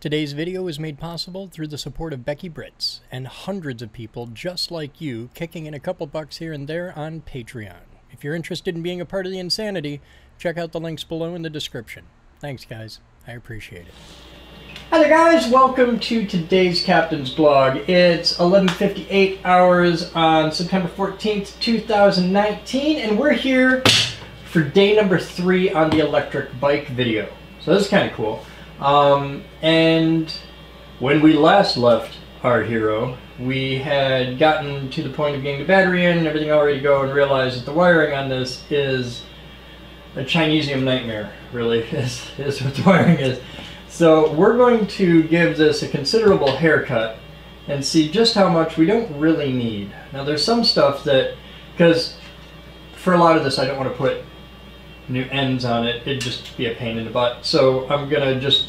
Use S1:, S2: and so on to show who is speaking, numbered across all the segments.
S1: Today's video is made possible through the support of Becky Britz and hundreds of people just like you kicking in a couple bucks here and there on Patreon. If you're interested in being a part of the insanity, check out the links below in the description. Thanks, guys. I appreciate it. Hi there, guys. Welcome to today's Captain's Blog. It's 11:58 hours on September 14th, 2019, and we're here for day number three on the electric bike video. So this is kind of cool. Um, and when we last left our hero, we had gotten to the point of getting the battery in and everything all ready to go and realized that the wiring on this is a Chinesium nightmare, really, is, is what the wiring is. So we're going to give this a considerable haircut and see just how much we don't really need. Now there's some stuff that, because for a lot of this I don't want to put new ends on it, it'd just be a pain in the butt. So I'm gonna just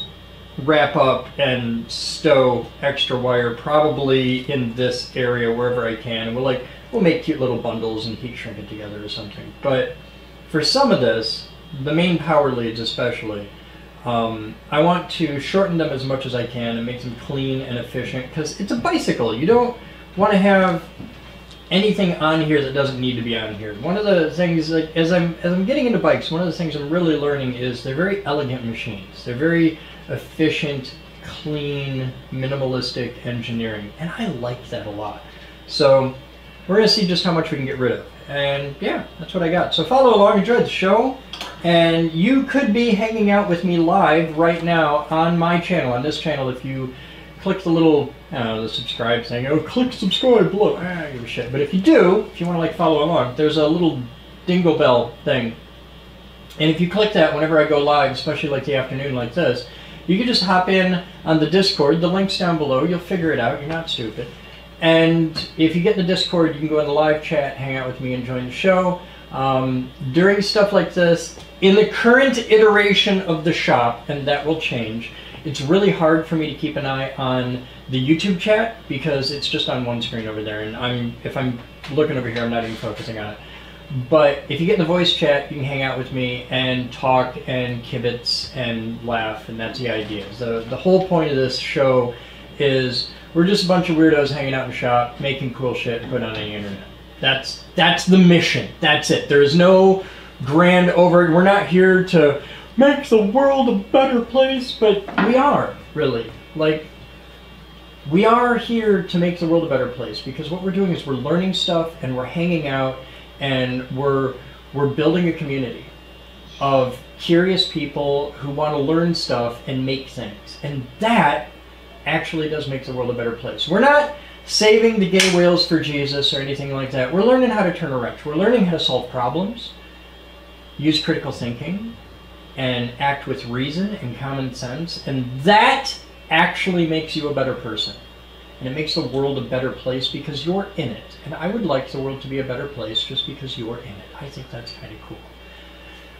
S1: wrap up and stow extra wire probably in this area wherever I can. And we'll like, we'll make cute little bundles and heat shrink it together or something. But for some of this, the main power leads especially, um, I want to shorten them as much as I can and make them clean and efficient because it's a bicycle. You don't want to have anything on here that doesn't need to be on here. One of the things, like as I'm as I'm getting into bikes, one of the things I'm really learning is they're very elegant machines. They're very efficient, clean, minimalistic engineering, and I like that a lot. So we're gonna see just how much we can get rid of. And yeah, that's what I got. So follow along, enjoy the show, and you could be hanging out with me live right now on my channel, on this channel, if you click the little, know, the subscribe thing. Oh, click subscribe below. Ah, I give a shit. But if you do, if you want to like follow along, there's a little dingle bell thing. And if you click that whenever I go live, especially like the afternoon like this, you can just hop in on the Discord. The link's down below. You'll figure it out. You're not stupid. And if you get in the Discord, you can go in the live chat, hang out with me, and join the show. Um, during stuff like this, in the current iteration of the shop, and that will change, it's really hard for me to keep an eye on the YouTube chat because it's just on one screen over there, and I'm if I'm looking over here, I'm not even focusing on it. But if you get in the voice chat, you can hang out with me and talk and kibitz and laugh, and that's the idea. The the whole point of this show is we're just a bunch of weirdos hanging out in the shop, making cool shit, and put on the internet. That's that's the mission. That's it. There's no grand over. We're not here to make the world a better place, but we are really like we are here to make the world a better place because what we're doing is we're learning stuff and we're hanging out and we're we're building a community of curious people who want to learn stuff and make things. And that actually does make the world a better place. We're not saving the gay whales for Jesus or anything like that. We're learning how to turn a wrench. We're learning how to solve problems, use critical thinking, and act with reason and common sense. And that actually makes you a better person and it makes the world a better place because you're in it. And I would like the world to be a better place just because you're in it. I think that's kind of cool.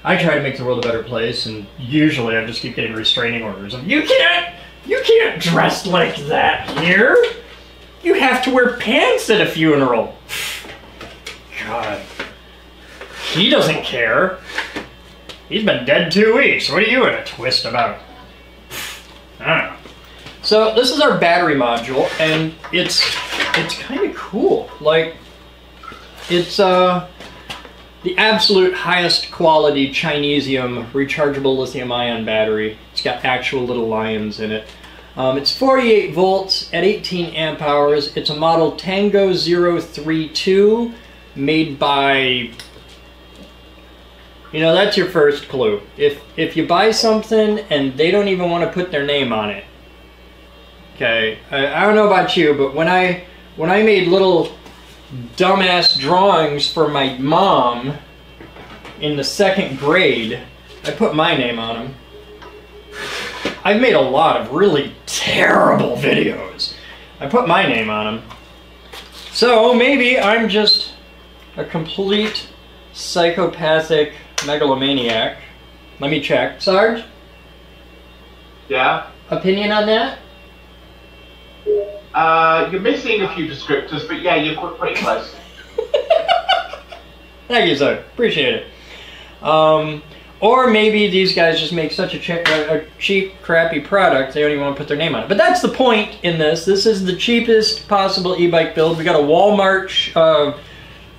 S1: I try to make the world a better place, and usually I just keep getting restraining orders of you can't, you can't dress like that here. You have to wear pants at a funeral. God, he doesn't care. He's been dead two weeks. What are you in a twist about? I don't know. So this is our battery module, and it's it's kind of cool. Like it's uh, the absolute highest quality Chinesium rechargeable lithium-ion battery. It's got actual little lions in it. Um, it's 48 volts at 18 amp hours. It's a model Tango 032 made by you know, that's your first clue. If if you buy something and they don't even want to put their name on it, Okay, I, I don't know about you, but when I when I made little dumbass drawings for my mom in the second grade, I put my name on them. I've made a lot of really terrible videos. I put my name on them. So maybe I'm just a complete psychopathic megalomaniac. Let me check. Sarge?
S2: Yeah?
S1: Opinion on that?
S2: Uh, you're missing a few descriptors, but yeah, you're pretty close.
S1: Thank you, sir. Appreciate it. Um, Or maybe these guys just make such a, che- a cheap, crappy product they don't even want to put their name on it. But that's the point in this. This is the cheapest possible e-bike build. We got a Walmart sh- uh,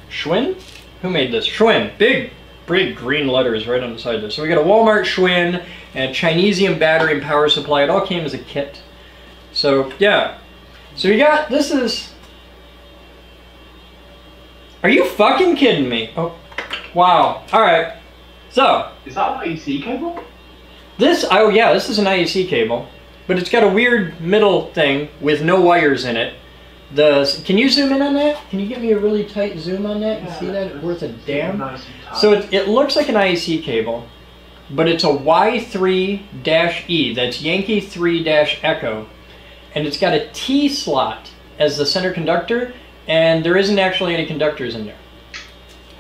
S1: Schwinn? Who made this? Schwinn. Big, big green letters right on the side this. So we got a Walmart Schwinn and Chinesium battery and power supply. It all came as a kit. So yeah. So you got this is. Are you fucking kidding me? Oh, wow. All right. So
S2: Is that an IEC cable?
S1: this, oh yeah, this is an IEC cable, but it's got a weird middle thing with no wires in it. The can you zoom in on that? Can you get me a really tight zoom on that? You see that? Worth a damn.
S2: Nice and tight.
S1: So it, it looks like an IEC cable, but it's a Y3-E. That's Yankee 3-Echo. And it's got a T slot as the center conductor, and there isn't actually any conductors in there.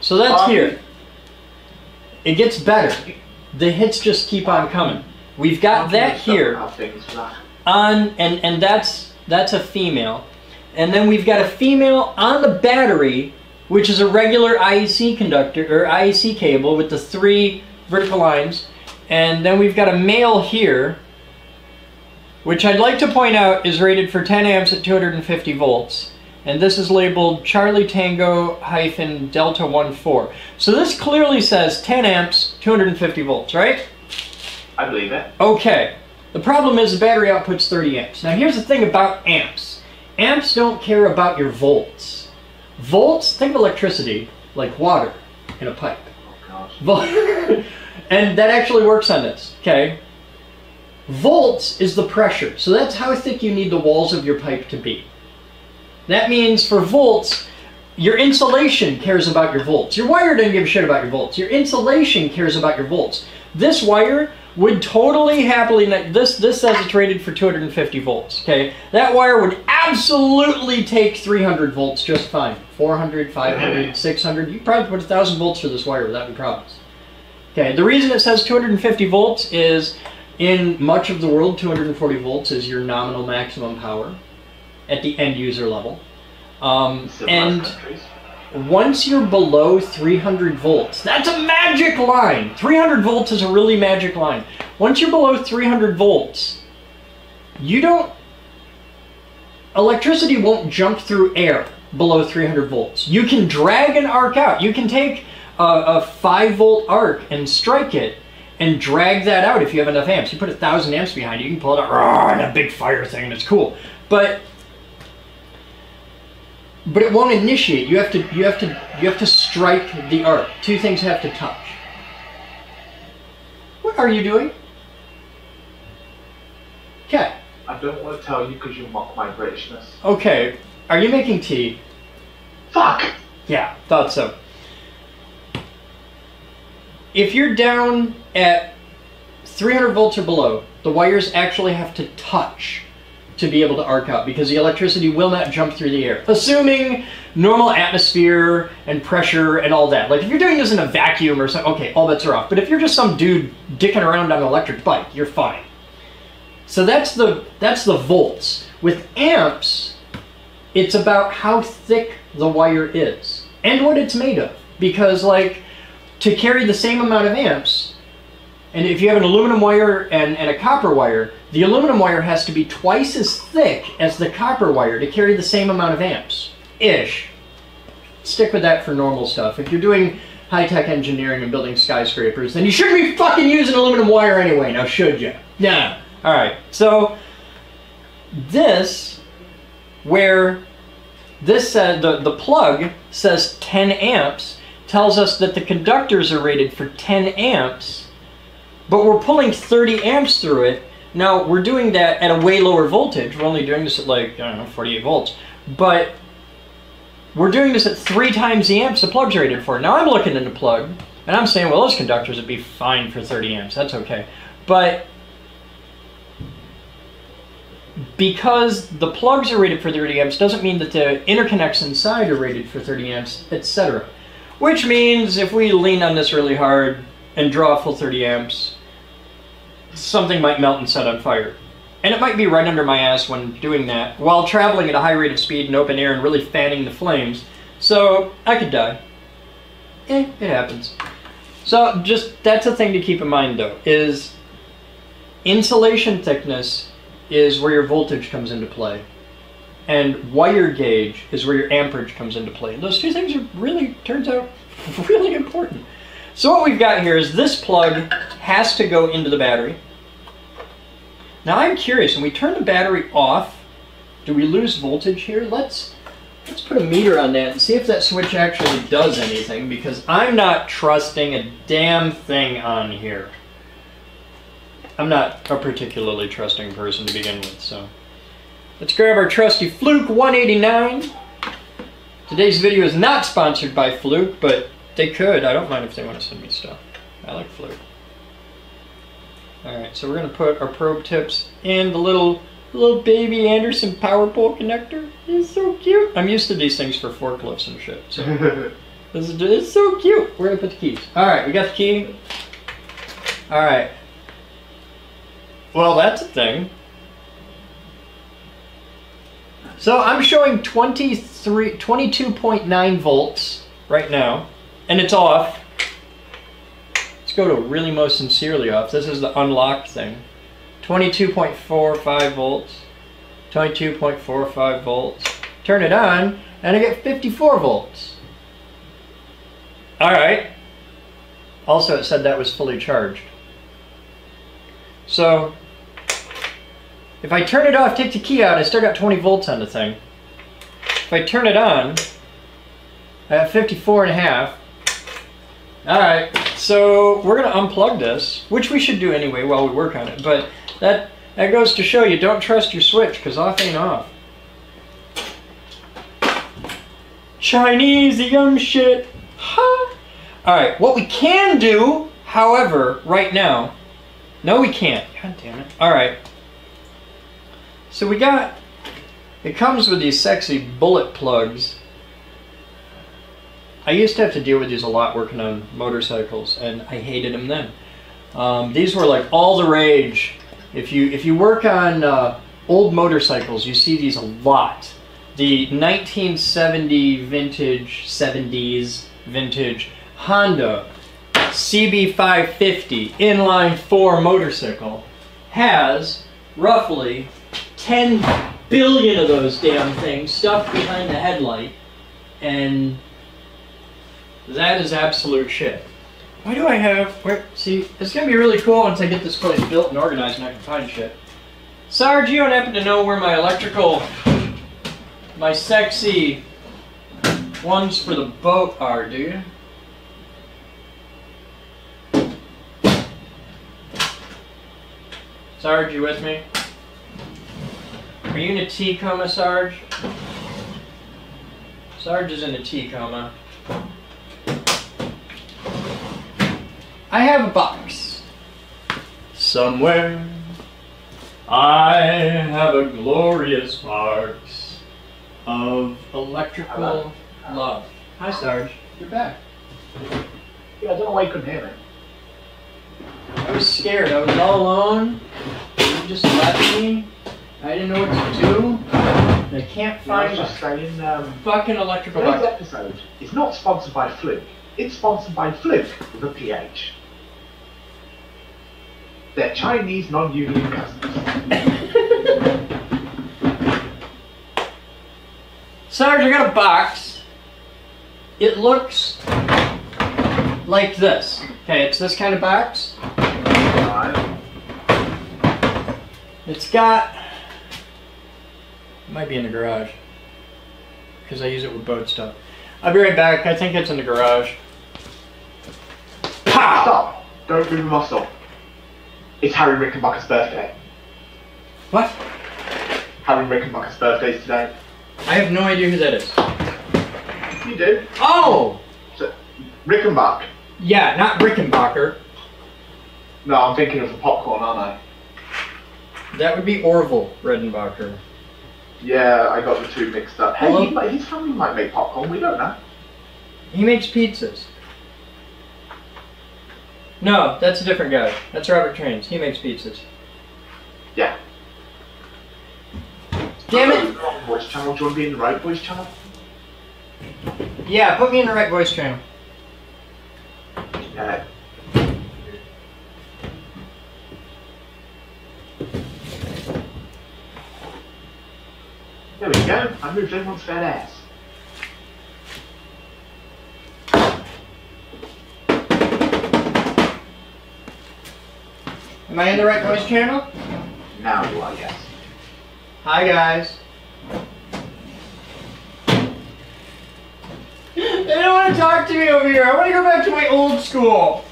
S1: So that's
S2: Um,
S1: here. It gets better. The hits just keep on coming. We've got that here
S2: Have things for that.
S1: on and and that's that's a female and then we've got a female on the battery which is a regular IEC conductor or IEC cable with the three vertical lines and then we've got a male here which I'd like to point out is rated for 10 amps at 250 volts and this is labeled Charlie Tango hyphen Delta 14 so this clearly says 10 amps 250 volts right
S2: I believe it.
S1: Okay. The problem is the battery outputs 30 amps. Now here's the thing about amps. Amps don't care about your volts. Volts, think of electricity like water in a pipe.
S2: Oh gosh.
S1: And that actually works on this, okay? Volts is the pressure. So that's how thick you need the walls of your pipe to be. That means for volts, your insulation cares about your volts. Your wire doesn't give a shit about your volts. Your insulation cares about your volts. This wire would totally happily this this says it's rated for 250 volts. Okay, that wire would absolutely take 300 volts just fine. 400, 500, 600. You probably put thousand volts through this wire without any problems. Okay, the reason it says 250 volts is in much of the world 240 volts is your nominal maximum power at the end user level. Um, and. Once you're below 300 volts, that's a magic line. 300 volts is a really magic line. Once you're below 300 volts, you don't. Electricity won't jump through air below 300 volts. You can drag an arc out. You can take a, a 5 volt arc and strike it and drag that out if you have enough amps. You put a thousand amps behind it, you can pull it out, and a big fire thing, and it's cool. But but it won't initiate. You have to you have to you have to strike the arc. Two things have to touch. What are you doing? Okay.
S2: I don't want to tell you because you mock my Britishness.
S1: Okay. Are you making tea?
S2: Fuck!
S1: Yeah, thought so. If you're down at 300 volts or below, the wires actually have to touch to be able to arc out because the electricity will not jump through the air. Assuming normal atmosphere and pressure and all that. Like if you're doing this in a vacuum or something, okay, all bets are off. But if you're just some dude dicking around on an electric bike, you're fine. So that's the that's the volts. With amps, it's about how thick the wire is and what it's made of. Because like to carry the same amount of amps, and if you have an aluminum wire and, and a copper wire, the aluminum wire has to be twice as thick as the copper wire to carry the same amount of amps. Ish. Stick with that for normal stuff. If you're doing high-tech engineering and building skyscrapers, then you shouldn't be fucking using aluminum wire anyway, now should you? Yeah. Alright, so this, where this uh, the, the plug says 10 amps, tells us that the conductors are rated for 10 amps, but we're pulling 30 amps through it. Now, we're doing that at a way lower voltage. We're only doing this at like, I don't know, 48 volts. But we're doing this at three times the amps the plug's rated for. Now, I'm looking at the plug, and I'm saying, well, those conductors would be fine for 30 amps. That's okay. But because the plugs are rated for 30 amps doesn't mean that the interconnects inside are rated for 30 amps, etc. Which means if we lean on this really hard and draw a full 30 amps, something might melt and set on fire. And it might be right under my ass when doing that, while traveling at a high rate of speed in open air and really fanning the flames. So I could die. Eh, it happens. So just that's a thing to keep in mind though is insulation thickness is where your voltage comes into play. And wire gauge is where your amperage comes into play. And those two things are really turns out really important. So what we've got here is this plug has to go into the battery. Now I'm curious, when we turn the battery off, do we lose voltage here? Let's let's put a meter on that and see if that switch actually does anything because I'm not trusting a damn thing on here. I'm not a particularly trusting person to begin with, so let's grab our trusty Fluke 189. Today's video is not sponsored by Fluke, but they could. I don't mind if they want to send me stuff. I like Fluke. Alright, so we're going to put our probe tips in the little little baby Anderson power pole connector. It's so cute. I'm used to these things for forklifts and shit. So this is it's so cute. We're gonna put the keys. Alright, we got the key. Alright. Well that's a thing. So I'm showing 23 22.9 volts right now. And it's off. Let's go to really most sincerely off. This is the unlocked thing. 22.45 volts. 22.45 volts. Turn it on, and I get 54 volts. Alright. Also, it said that was fully charged. So, if I turn it off, take the key out, I still got 20 volts on the thing. If I turn it on, I have 54 and a half. Alright, so we're to unplug this, which we should do anyway while we work on it, but that, that goes to show you don't trust your switch, because off ain't off. Chinesium shit. Ha! Alright, what we can do, however, right now, no we can't. God damn it. Alright. So we got, it comes with these sexy bullet plugs. I used to have to deal with these a lot working on motorcycles, and I hated them then. Um, these were like all the rage. If you if you work on uh, old motorcycles, you see these a lot. The 1970 vintage, 70s vintage Honda CB550 inline four motorcycle has roughly 10 billion of those damn things stuffed behind the headlight, and that is absolute shit. Why do I have, where, see, it's gonna be really cool once I get this place built and organized and I can find shit. Sarge, you don't happen to know where my electrical, my sexy ones for the boat are, do you? Sarge, you with me? Are you in a tea coma, Sarge? Sarge is in a tea coma. I have a box. Somewhere I have a glorious box of electrical
S2: Hello.
S1: love. Hi, Sarge. You're back.
S2: Yeah, I don't know why you couldn't hear me.
S1: I was scared. I was all alone. You just left me. I didn't know what to do. I can't find
S2: was
S1: my
S2: just saying, um,
S1: fucking electrical
S2: today's
S1: box.
S2: episode is not sponsored by Fluke. It's sponsored by Fluke with a PH. They're Chinese non-union customers.
S1: Sarge, I got a box. It looks like this. Okay, it's this kind of box. It's got. It might be in the garage. Because I use it with boat stuff. I'll be right back. I think it's in the garage. Pow!
S2: Stop! Don't move a muscle. It's Harry Rickenbacker's birthday.
S1: What?
S2: Harry Rickenbacker's birthday is today.
S1: I have no idea who that is.
S2: You do?
S1: Oh!
S2: So, Rickenback.
S1: Yeah, not Rickenbacker.
S2: No, I'm thinking of the popcorn, aren't I?
S1: That would be Orville Redenbacher.
S2: Yeah, I got the two mixed up. Hey, he his family might make popcorn. We don't know.
S1: He makes pizzas. No, that's a different guy. That's Robert Trains. He makes pizzas.
S2: Yeah.
S1: Damn it!
S2: Voice channel. Do you want to be in the right voice channel?
S1: Yeah, put me in the right voice channel.
S2: Yeah. There we go. I moved everyone's fat ass.
S1: Am I in the right voice channel?
S2: Now you are, yes.
S1: Hi guys. They don't want to talk to me over here. I want to go back to my old school.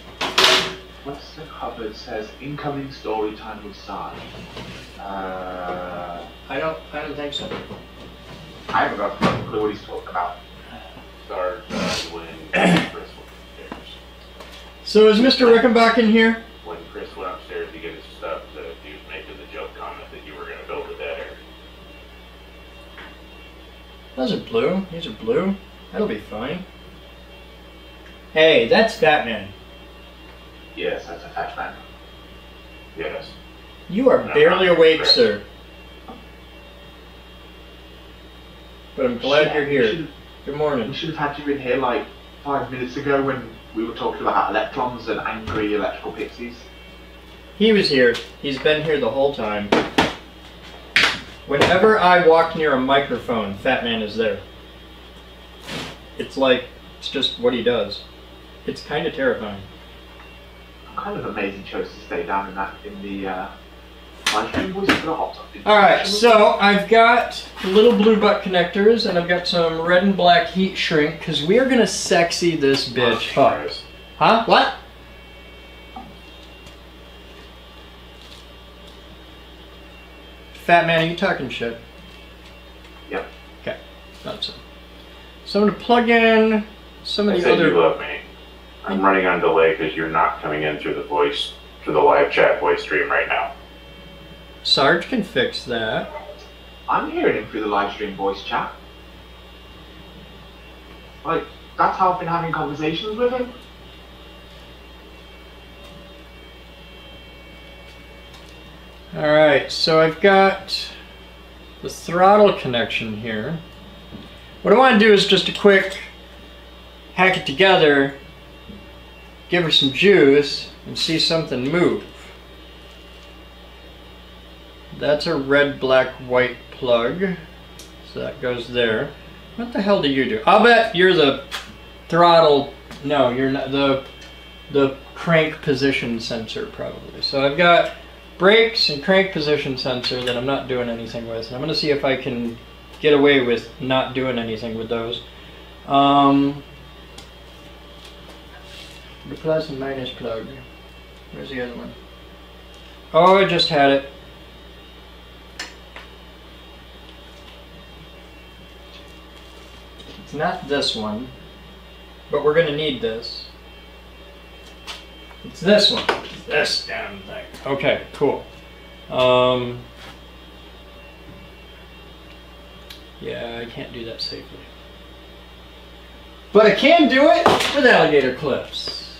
S2: Western Hubbard says incoming story time with Sarge. Uh,
S1: I don't. I don't think so.
S2: I haven't got a clue what he's talking about.
S3: Sarge uh, when.
S1: So is Mr. Rickenbach in here?
S3: When Chris went upstairs to get his stuff, the dude making the joke comment that you were going to build a dead air.
S1: Those are blue. These are blue. That'll be fine. Hey, that's Batman.
S2: Yes, that's a fact, man.
S3: Yes.
S1: You are
S3: No,
S1: barely awake,
S3: Chris.
S1: sir. But I'm glad you're here. Good morning.
S2: We should have had you in here like five minutes ago when we were talking about electrons and angry electrical pixies.
S1: He was here. He's been here the whole time. Whenever I walk near a microphone, Fat Man is there. It's like, it's just what he does. It's kind of terrifying.
S2: Kind of amazing chose to stay down in that in the uh, live stream voice for the hot tub. didn't you?
S1: Alright, so I've got little blue butt connectors and I've got some red and black heat shrink because we are going to sexy this bitch up. Huh? What? Fat man, are you talking shit?
S2: Yep.
S1: Okay, thought so. So I'm gonna plug in some of
S3: I
S1: the
S3: said
S1: other.
S3: you love me. I'm running on delay because you're not coming in through the voice, through the live chat voice stream right now.
S1: Sarge can fix that.
S2: I'm hearing him through the live stream voice chat. Like, that's how I've been having conversations with him.
S1: Alright, so I've got the throttle connection here. What I want to do is just a quick hack it together, give her some juice, and see something move. That's a red, black, white plug. So that goes there. What the hell do you do? I'll bet you're the throttle. No, you're not the the crank position sensor probably. So I've got brakes and crank position sensor that I'm not doing anything with. And I'm going to see if I can get away with not doing anything with those. Um, the plus and minus plug. Where's the other one? Oh, I just had it. It's not this one, but we're going to need this. It's this one. This damn thing. Okay, cool. Um, yeah, I can't do that safely. But I can do it with alligator clips.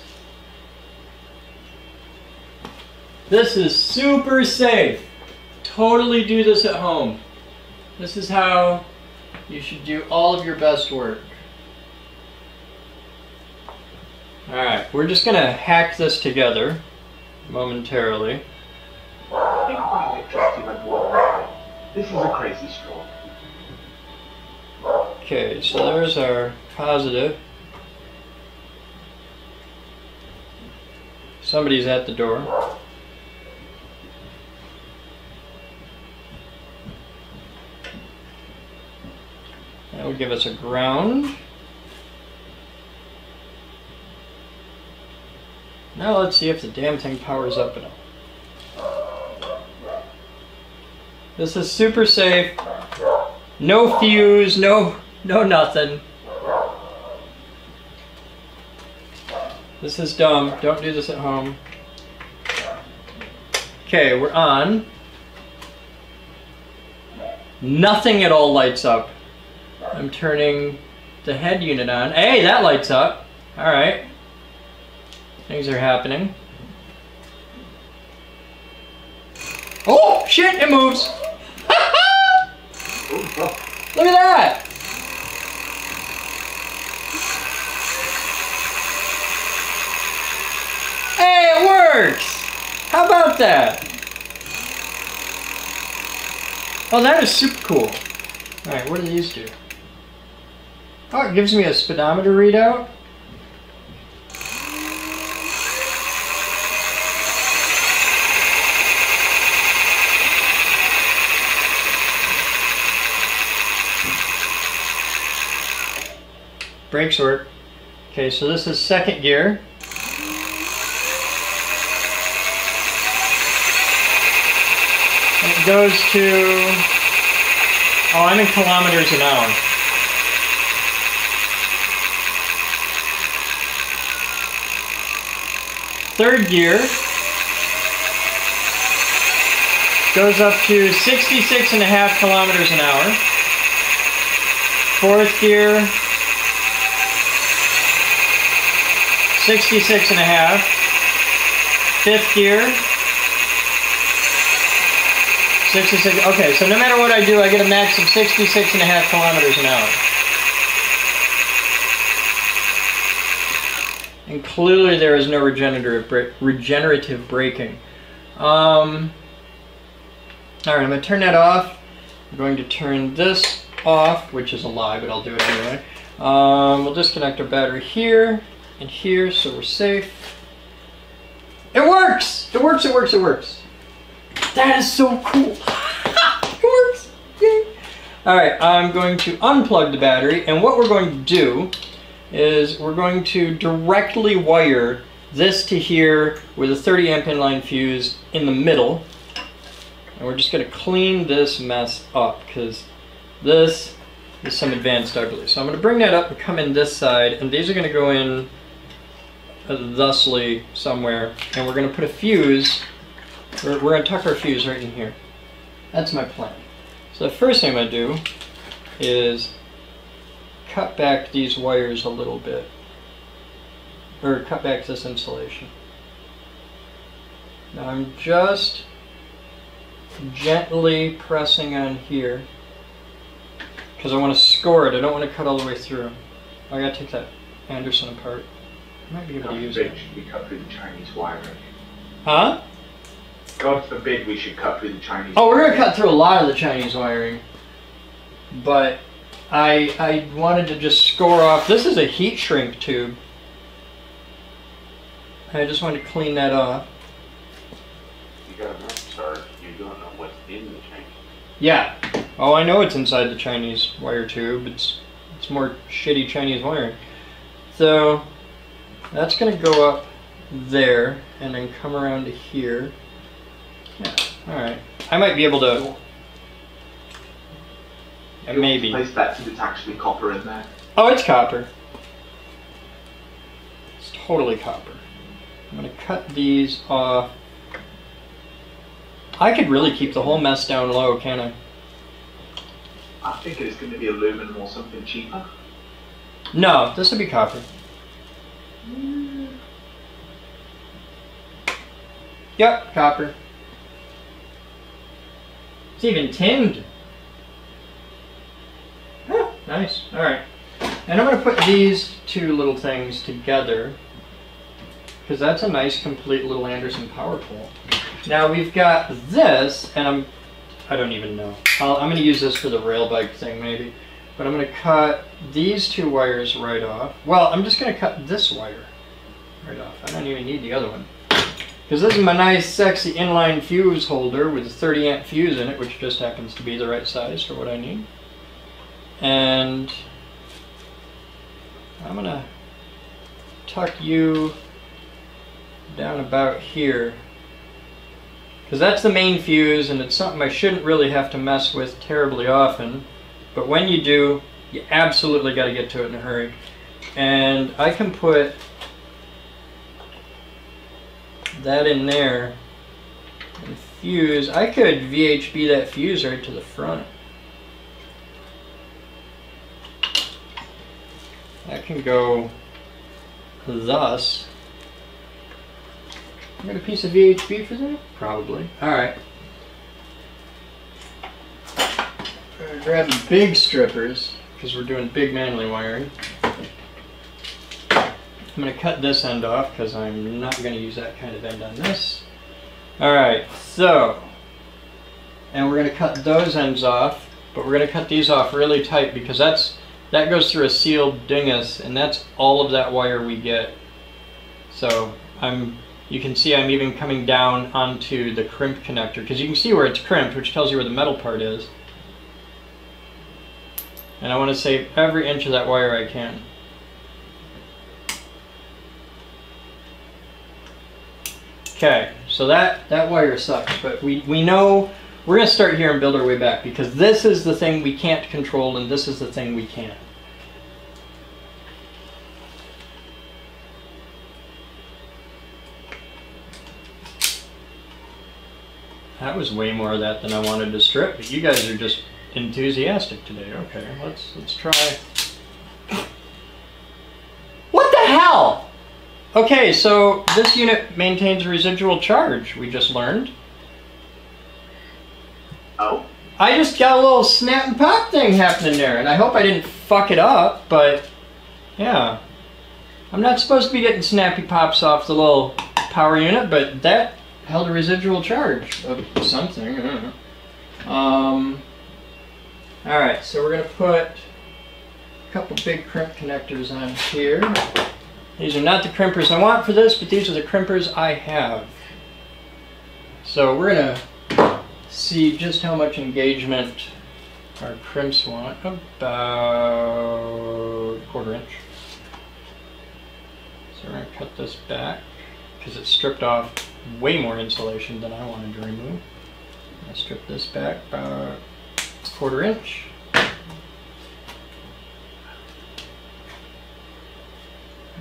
S1: This is super safe. Totally do this at home. This is how you should do all of your best work. Alright, we're just gonna hack this together momentarily.
S2: About electricity when. This is a crazy straw.
S1: Okay, so there's our positive. Somebody's at the door. That will give us a ground. Now let's see if the damn thing powers up all. This is super safe. No fuse, no no nothing. This is dumb. Don't do this at home. Okay, we're on. Nothing at all lights up. I'm turning the head unit on. Hey, that lights up. Alright. Things are happening. Oh, shit, it moves. Look at that! Hey, it works! How about that? Oh, that is super cool. Alright, what do these do? Oh, it gives me a speedometer readout. Brakes work. Okay, so this is second gear. It goes to, oh, I'm in kilometers an hour. Third gear goes up to 66 and a half kilometers an hour. Fourth gear 66 and a half. Fifth gear. 66. Okay, so no matter what I do, I get a max of 66 and a half kilometers an hour. And clearly there is no regenerative, bra- regenerative braking. Um, all right, I'm going to turn that off. I'm going to turn this off, which is a lie, but I'll do it anyway. Um, we'll disconnect our battery here and here so we're safe. It works! It works, it works, it works. That is so cool. it works! Yay! Alright, I'm going to unplug the battery and what we're going to do is we're going to directly wire this to here with a 30 amp inline fuse in the middle. And we're just going to clean this mess up because this is some advanced ugly. So I'm going to bring that up and come in this side and these are going to go in thusly somewhere, and we're going to put a fuse, we're, we're going to tuck our fuse right in here. That's my plan. So the first thing I'm going to do is cut back these wires a little bit, or cut back this insulation. Now I'm just gently pressing on here because I want to score it. I don't want to cut all the way through. I gotta take that Anderson apart. Might be able
S2: God
S1: to use
S2: forbid
S1: it.
S2: we cut through the Chinese wiring.
S1: Huh?
S2: God forbid we should cut through the Chinese.
S1: Oh, we're gonna cut through a lot of the Chinese wiring, but I I wanted to just score off. This is a heat shrink tube. I just wanted to clean that off.
S3: You gotta remember, sir, you don't know what's in the Chinese.
S1: Yeah. Oh, I know it's inside the Chinese wire tube. It's it's more shitty Chinese wiring. So that's gonna go up there and then come around to here. Yeah. All right. I might be able to. Yeah, maybe.
S2: Place that so it's actually copper in there.
S1: Oh, it's copper. It's totally copper. I'm gonna cut these off. I could really keep the whole mess down low, can I?
S2: I think it's going to be aluminum or something cheaper.
S1: No, this would be copper. Yep, copper. It's even tinned. Nice. Alright. And I'm going to put these two little things together. Because that's a nice, complete little Anderson power pole. Now we've got this, and I'm... I don't even know. I'll, I'm going to use this for the rail bike thing, maybe. But I'm going to cut these two wires right off. Well, I'm just going to cut this wire right off. I don't even need the other one. Because this is my nice, sexy inline fuse holder with a 30 amp fuse in it, which just happens to be the right size for what I need. And I'm going to tuck you down about here. Because that's the main fuse, and it's something I shouldn't really have to mess with terribly often. But when you do, you absolutely got to get to it in a hurry. And I can put that in there and fuse. I could VHB that fuse right to the front. That can go thus. I got a piece of VHB for that? Probably. Alright. Grab the big strippers, because we're doing big manly wiring. I'm going to cut this end off, because I'm not going to use that kind of end on this. Alright, so, and we're going to cut those ends off but we're going to cut these off really tight because that's that goes through a sealed dingus and that's all of that wire we get. So I'm you can see I'm even coming down onto the crimp connector because you can see where it's crimped which tells you where the metal part is. And I want to save every inch of that wire I can. Okay, so that, that wire sucks, but we, we know we're going to start here and build our way back because this is the thing we can't control and this is the thing we can. That was way more of that than I wanted to strip, but you guys are just enthusiastic today. Okay, let's let's try. What the hell? Okay, so this unit maintains a residual charge, we just learned.
S2: Oh,
S1: I just got a little snap and pop thing happening there, and I hope I didn't fuck it up, but yeah. I'm not supposed to be getting snappy pops off the little power unit, but that held a residual charge of something. I don't know. Um, Alright, so we're going to put a couple big crimp connectors on here. These are not the crimpers I want for this, but these are the crimpers I have. So we're going to see just how much engagement our crimps want. About quarter inch. So we're going to cut this back because it stripped off way more insulation than I wanted to remove. I strip this back about quarter inch. I'm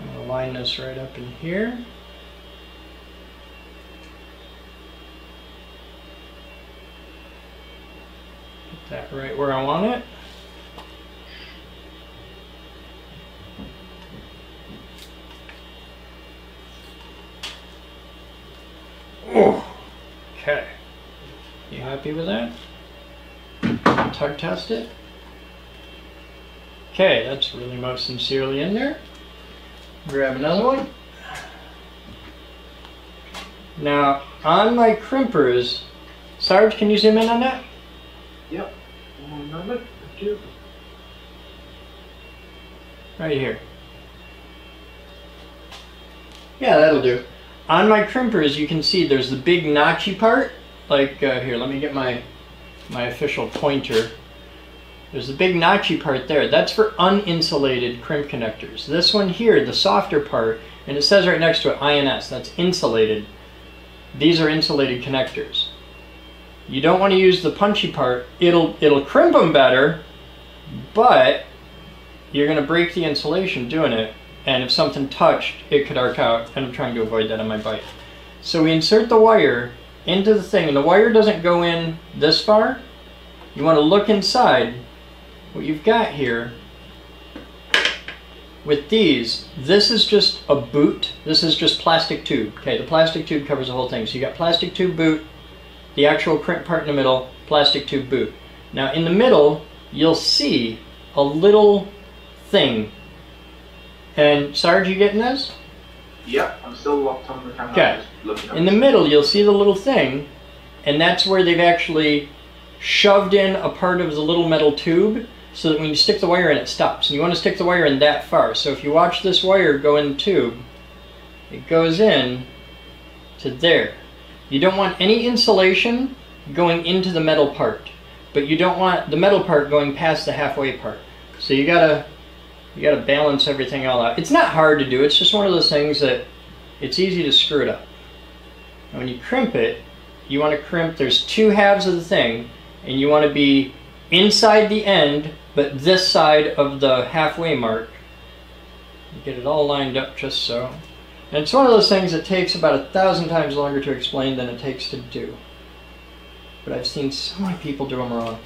S1: going to line this right up in here. Put that right where I want it. Oh, okay. You happy with that? Tug test it. Okay, that's really most sincerely in there. Grab another one. Now, on my crimpers, Sarge, can you zoom in on that?
S2: yep. One moment. Thank you.
S1: Right here. Yeah, that'll do. On my crimpers, you can see there's the big notchy part. Like, uh, here, let me get my, my official pointer. There's the big notchy part there. That's for uninsulated crimp connectors. This one here, the softer part, and it says right next to it INS, that's insulated. These are insulated connectors. You don't want to use the punchy part. It'll, it'll crimp them better, but you're going to break the insulation doing it, and if something touched, it could arc out, and I'm trying to avoid that on my bike. So we insert the wire into the thing, and the wire doesn't go in this far. You want to look inside. What you've got here with these, this is just a boot. This is just plastic tube. Okay, the plastic tube covers the whole thing. So you got plastic tube boot, the actual crimp part in the middle, plastic tube boot. Now in the middle, you'll see a little thing. And Sarge, you getting this?
S2: Yep, I'm still locked on the camera.
S1: Okay. In the middle, you'll see the little thing, and that's where they've actually shoved in a part of the little metal tube so that when you stick the wire in, it stops. And you want to stick the wire in that far. So if you watch this wire go in the tube, it goes in to there. You don't want any insulation going into the metal part, but you don't want the metal part going past the halfway part. So you gotta you gotta balance everything all out. It's not hard to do. It's just one of those things that it's easy to screw it up. And when you crimp it, you want to crimp. There's two halves of the thing, and you want to be inside the end, but this side of the halfway mark. You get it all lined up just so. And it's one of those things that takes about a thousand times longer to explain than it takes to do. But I've seen so many people do them wrong.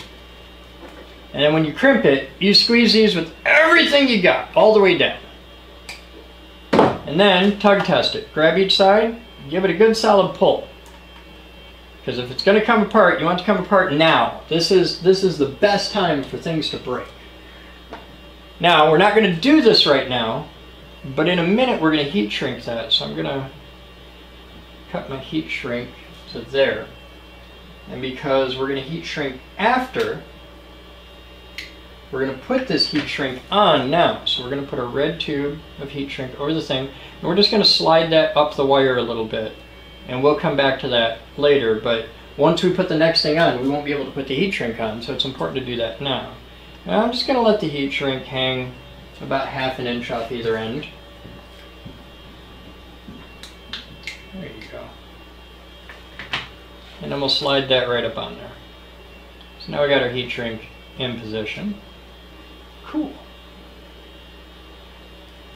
S1: And then when you crimp it, you squeeze these with everything you got, all the way down. And then tug test it. Grab each side, give it a good solid pull. Because if it's going to come apart, you want it to come apart now. This is, this is the best time for things to break. Now, we're not going to do this right now, but in a minute we're going to heat shrink that. So I'm going to cut my heat shrink to there. And because we're going to heat shrink after, we're going to put this heat shrink on now. So we're going to put a red tube of heat shrink over the thing, and we're just going to slide that up the wire a little bit. And we'll come back to that later, but once we put the next thing on, we won't be able to put the heat shrink on, so it's important to do that now. I'm just going to let the heat shrink hang about half an inch off either end. There you go. And then we'll slide that right up on there. So now we got our heat shrink in position. Cool.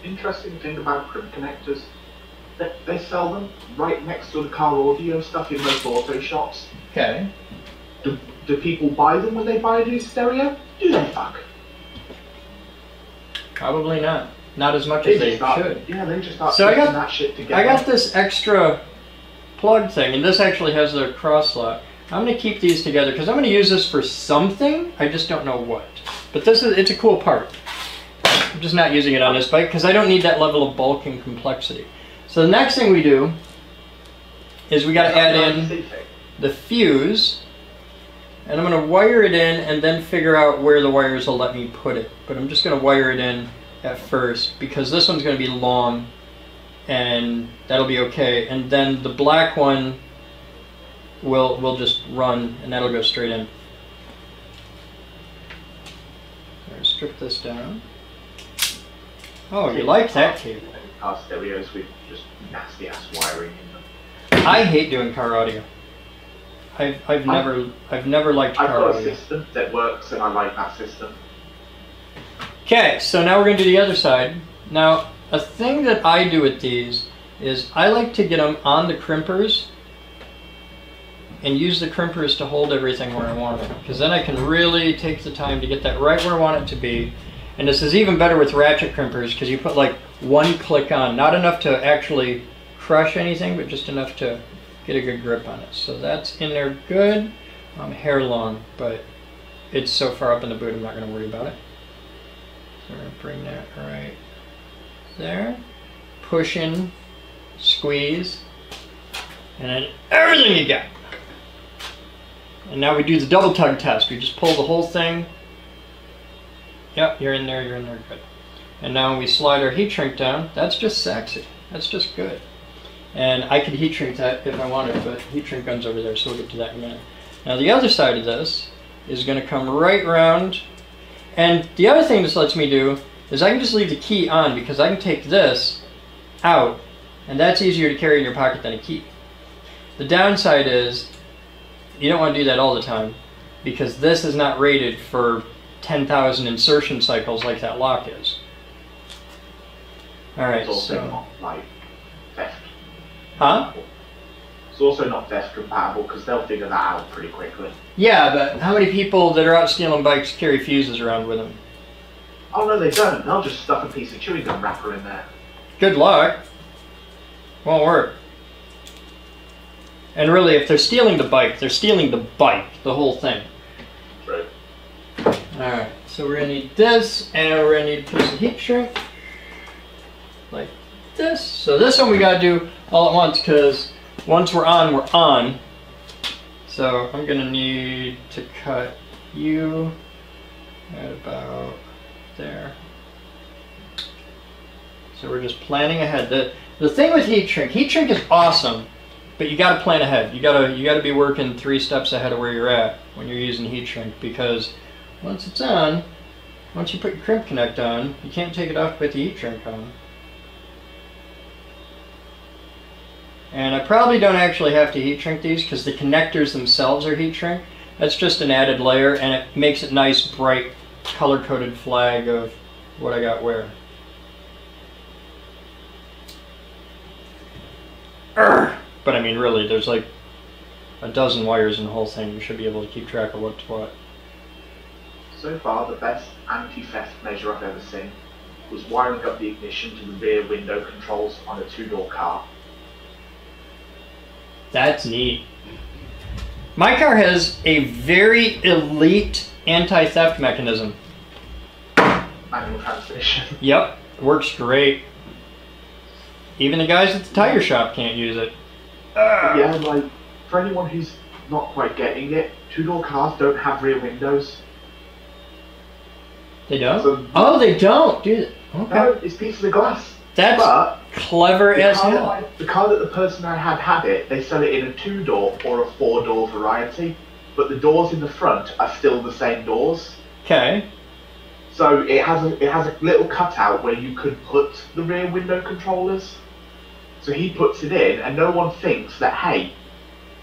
S2: Interesting thing about crimp connectors, they, they sell them right next to the car audio stuff in most auto shops.
S1: Okay.
S2: Do, do people buy them when they buy a new stereo? Do they fuck?
S1: Probably not. Not as much as
S2: They
S1: they
S2: start,
S1: should.
S2: yeah, they just start
S1: So I got-
S2: that shit together.
S1: I got this extra plug thing, and this actually has the cross lock. I'm going to keep these together because I'm going to use this for something. I just don't know what. But this is it's a cool part. I'm just not using it on this bike because I don't need that level of bulk and complexity. So the next thing we do is we got to add in the fuse and I'm going to wire it in and then figure out where the wires will let me put it. But I'm just going to wire it in at first because this one's going to be long and that'll be okay. And then the black one will will just run and that'll go straight in. Strip this down. Oh, you like that cable.
S2: Car stereos with just nasty ass wiring in them.
S1: I hate doing car audio. I've, I've never I've never liked
S2: I've
S1: car
S2: got a system that works and I like that system.
S1: Okay, so now we're going to do the other side. Now, a thing that I do with these is I like to get them on the crimpers and use the crimpers to hold everything where I want it. Because then I can really take the time to get that right where I want it to be. And this is even better with ratchet crimpers because you put like one click on, not enough to actually crush anything, but just enough to get a good grip on it. So that's in there good. Um, hair long, but it's so far up in the boot I'm not going to worry about it. So we're gonna bring that right there. Push in, squeeze, and then everything you got. And now we do the double tug test. We just pull the whole thing. Yep, you're in there, you're in there, good. And now we slide our heat shrink down. That's just sexy. That's just good. And I could heat shrink that if I wanted, but heat shrink gun's over there, so we'll get to that in a minute. Now the other side of this is gonna come right round and the other thing this lets me do is I can just leave the key on because I can take this out and that's easier to carry in your pocket than a key. The downside is you don't want to do that all the time because this is not rated for 10,000 insertion cycles like that lock is. Alright,
S2: It's also
S1: so.
S2: not like theft.
S1: Huh?
S2: It's also not theft compatible because they'll figure that out pretty quickly.
S1: Yeah, but how many people that are out stealing bikes carry fuses around with them?
S2: Oh no, they don't. They'll just stuff a piece of chewing gum wrapper in there.
S1: Good luck. Won't work. And really, if they're stealing the bike, they're stealing the bike, the whole thing.
S2: Right.
S1: Alright, so we're gonna need this, and we're gonna need a piece of heat shrink. Like this. So this one we gotta do all at once, because once we're on, we're on. So I'm gonna need to cut you at about there. So we're just planning ahead. The the thing with heat shrink, heat shrink is awesome, but you gotta plan ahead. You gotta you gotta be working three steps ahead of where you're at when you're using heat shrink because once it's on, once you put your crimp connect on, you can't take it off with the heat shrink on. And I probably don't actually have to heat shrink these because the connectors themselves are heat shrink. That's just an added layer and it makes it nice, bright, color coded flag of what I got where. Urgh. But I mean, really, there's like a dozen wires in the whole thing. You should be able to keep track of what's what.
S2: So far, the best anti-theft measure I've ever seen was wiring up the ignition to the rear window controls on a two-door car.
S1: That's neat. My car has a very elite anti-theft mechanism.
S2: Manual transmission.
S1: Yep, works great. Even the guys at the tire shop can't use it. Ugh.
S2: yeah, like, for anyone who's not quite getting it, two-door cars don't have rear windows.
S1: They don't.
S2: So,
S1: oh, they don't. Do they? Okay.
S2: no, it's pieces of glass.
S1: That's
S2: But
S1: clever
S2: the
S1: as
S2: car,
S1: hell.
S2: I- the car that the person I had had it, they sell it in a two-door or a four-door variety, but the doors in the front are still the same doors.
S1: Okay.
S2: So it has a it has a little cutout where you could put the rear window controllers. So he puts it in, and no one thinks that hey,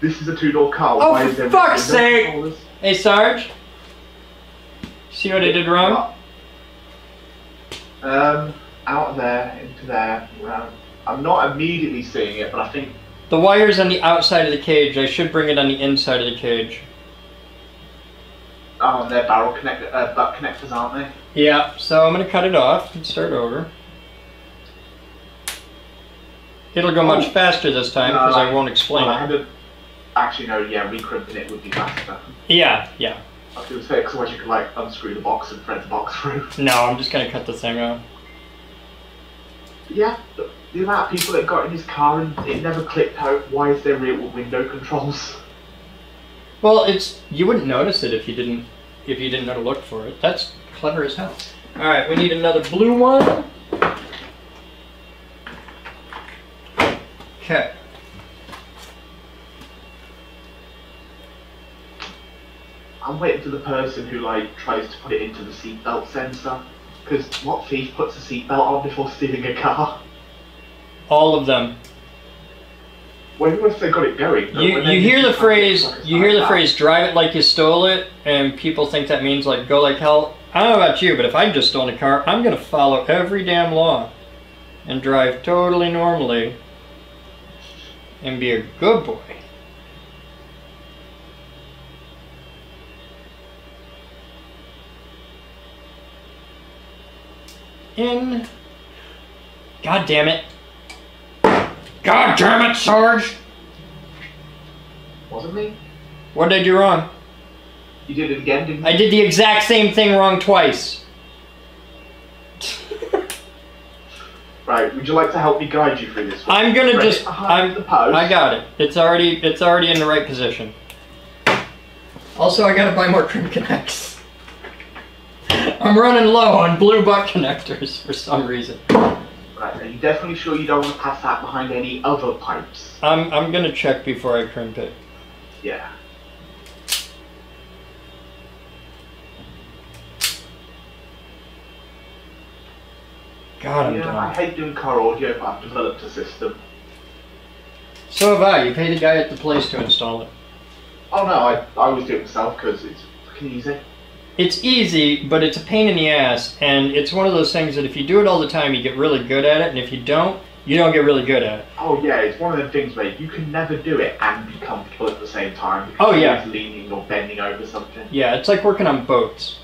S2: this is a two-door car.
S1: Oh,
S2: why
S1: for fuck's sake!
S2: controllers?
S1: Hey, Sarge. See what I did wrong?
S2: Um, out of there, into there, around. I'm not immediately seeing it, but I think
S1: The wire's on the outside of the cage. I should bring it on the inside of the cage.
S2: oh, they're barrel connect uh, butt connectors, aren't they?
S1: Yeah, so I'm gonna cut it off and start over. It'll go much
S2: Oh.
S1: faster this time because I won't explain
S2: Well, I
S1: it.
S2: had to, actually, no, yeah, recrimping it would be faster.
S1: Yeah, yeah.
S2: I was going to say, because otherwise you could like unscrew the box and thread the box through.
S1: No, I'm just gonna cut the thing out.
S2: Yeah, the, the amount of people that got in his car and it never clicked out. Why is there rear window controls?
S1: Well, it's you wouldn't notice it if you didn't if you didn't know to look for it. That's clever as hell. All right, we need another blue one. Okay.
S2: I'm waiting for the person who like tries to put it into the seatbelt sensor. Because what thief puts a seatbelt on before stealing a car?
S1: All of them.
S2: Well, even if they got it going.
S1: You you hear the phrase you hear the phrase drive it like you stole it and people think that means like go like hell. I don't know about you, but if I just stole a car, I'm gonna follow every damn law and drive totally normally and be a good boy. In God damn it. God damn it, Sarge!
S2: Wasn't me?
S1: What did I do wrong?
S2: You did it again, didn't you?
S1: I did the exact same thing wrong twice.
S2: Right, would you like to help me guide you through this one?
S1: I'm gonna
S2: Thread it
S1: just uh-huh.
S2: behind
S1: I'm
S2: the post.
S1: I got it. It's already it's already in the right position. Also I gotta buy more crimp connects. I'm running low on blue butt connectors for some reason.
S2: Right, are you definitely sure you don't want to pass that behind any other pipes?
S1: I'm I'm gonna check before I crimp it.
S2: Yeah.
S1: God
S2: yeah, I hate doing car audio, but I've developed a system.
S1: So have I. You paid the guy at the place to install it.
S2: Oh no, I, I always do it myself because it's fucking easy.
S1: It's easy, but it's a pain in the ass, and it's one of those things that if you do it all the time, you get really good at it, and if you don't, you don't get really good at it.
S2: Oh yeah, it's one of the things where you can never do it and be comfortable at the same time. because
S1: Oh,
S2: you're
S1: yeah.
S2: leaning or bending over something.
S1: Yeah, it's like working on boats.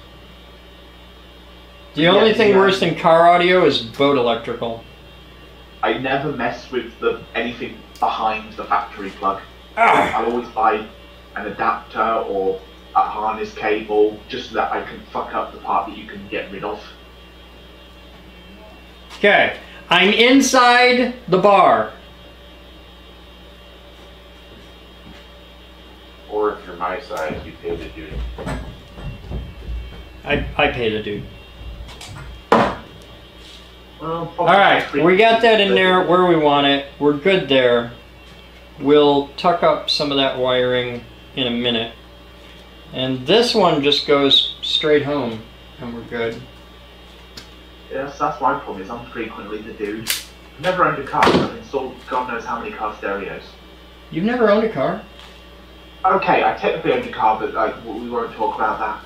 S1: The
S2: Yeah,
S1: only thing
S2: yeah.
S1: worse than car audio is boat electrical.
S2: I never mess with the anything behind the factory plug.
S1: Ah,
S2: I'll always buy an adapter or a harness cable just so that I can fuck up the part that you can get rid of.
S1: okay, I'm inside the bar.
S3: Or if you're my size, you pay the dude.
S1: I, I pay the dude.
S2: Well,
S1: All right, we got that in there where we want it. We're good there. We'll tuck up some of that wiring in a minute. And this one just goes straight home, and we're good.
S2: Yes, that's my problem. Is I'm frequently the dude. I've never owned a car. I've installed God knows how many car stereos.
S1: You've never owned a car?
S2: Okay, I technically owned a car, but like we won't talk about that.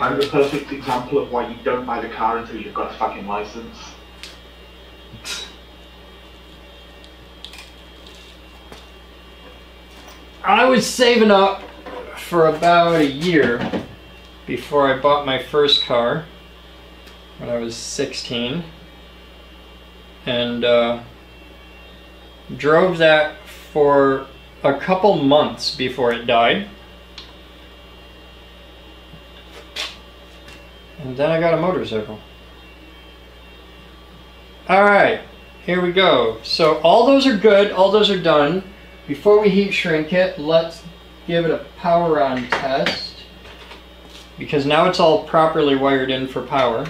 S2: I'm the perfect example of why you don't buy the car until you've got a fucking license.
S1: I was saving up for about a year before I bought my first car when I was 16 and uh, drove that for a couple months before it died. And then I got a motorcycle. Alright, here we go. So all those are good, all those are done. Before we heat shrink it, let's give it a power on test because now it's all properly wired in for power.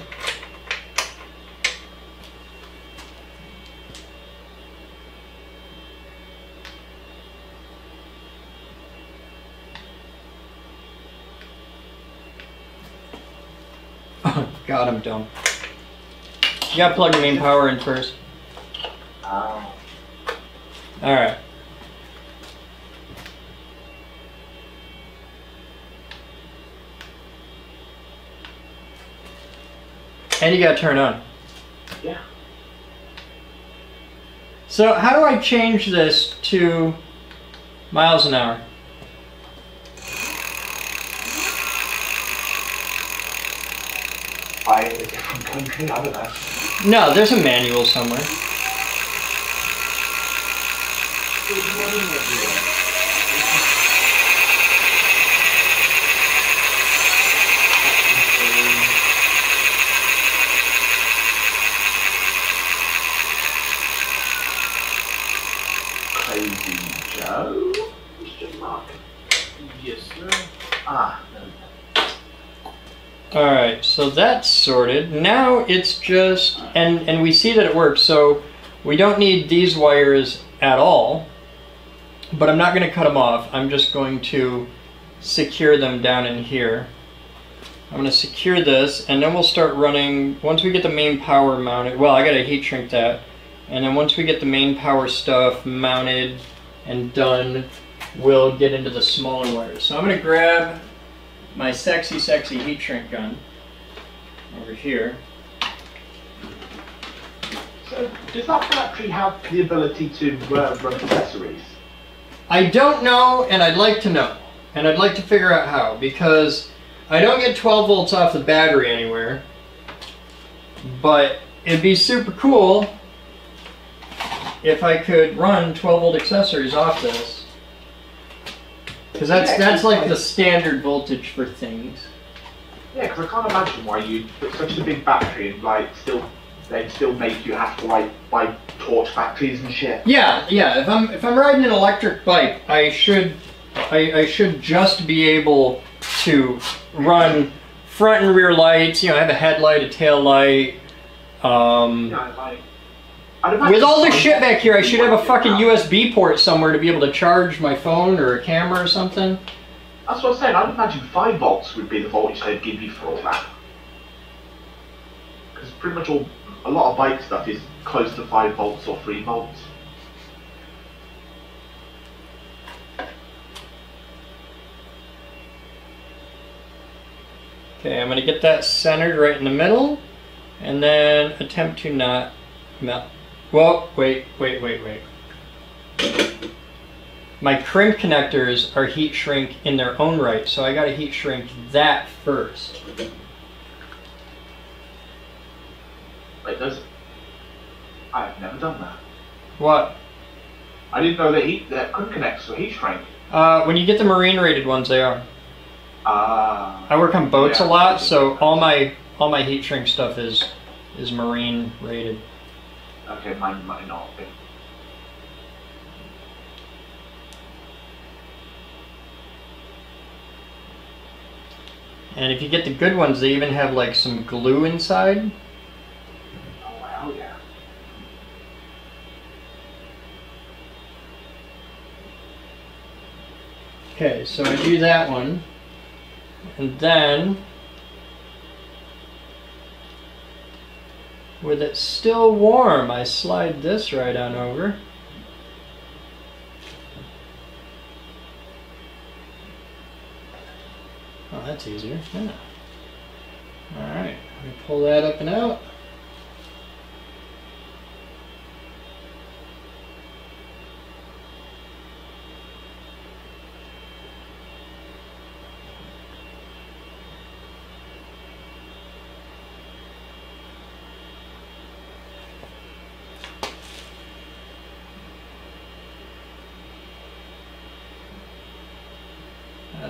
S1: I'm dumb. You gotta plug the main power in first. Um.
S2: Oh.
S1: Alright. And you gotta turn on.
S2: Yeah.
S1: So how do I change this to miles an hour?
S2: By a different country, I don't know.
S1: No, there's a manual somewhere.
S2: Crazy Joe? Question mark.
S3: Yes, sir.
S2: Ah, no.
S1: Alright, so that's sorted. Now it's just, and, and we see that it works, so we don't need these wires at all. But I'm not going to cut them off. I'm just going to secure them down in here. I'm going to secure this, and then we'll start running, once we get the main power mounted, well, I got to heat shrink that. And then once we get the main power stuff mounted and done, we'll get into the smaller wires. So I'm going to grab my sexy, sexy heat shrink gun over here.
S2: So, does that battery have the ability to uh, run accessories?
S1: I don't know, and I'd like to know. And I'd like to figure out how, because I don't get 12 volts off the battery anywhere. But it'd be super cool if I could run 12 volt accessories off this. Because that's,
S2: Yeah,
S1: that's like the standard voltage for things.
S2: Yeah, because I can't imagine why you put such a big battery and like still they'd still make you have to like buy torch batteries and shit.
S1: Yeah, yeah. If I'm if I'm riding an electric bike, I should I, I should just be able to run front and rear lights. You know, I have a headlight, a tail light. Um,
S2: Yeah, like,
S1: with all this shit back here, I should have a fucking USB port somewhere to be able to charge my phone or a camera or something.
S2: That's what I'm saying. I'd imagine five volts would be the voltage they'd give you for all that. Because pretty much all a lot of bike stuff is close to five volts or three volts.
S1: Okay, I'm gonna get that centered right in the middle, and then attempt to not melt. Well, wait, wait, wait, wait. My crimp connectors are heat shrink in their own right, so I gotta heat shrink that first.
S2: Wait, does I've never done that.
S1: What?
S2: I didn't know that heat that could connect to heat shrink.
S1: Uh, when you get the marine rated ones, they are.
S2: Ah.
S1: I work on boats
S2: Yeah.
S1: a lot, so all my all my heat shrink stuff is is marine rated.
S2: Okay, mine might not be.
S1: And if you get the good ones, they even have like some glue inside.
S2: Oh wow, yeah.
S1: Okay, so I do that one. And then, with it still warm, I slide this right on over. Oh, that's easier. Yeah. Alright, let me pull that up and out.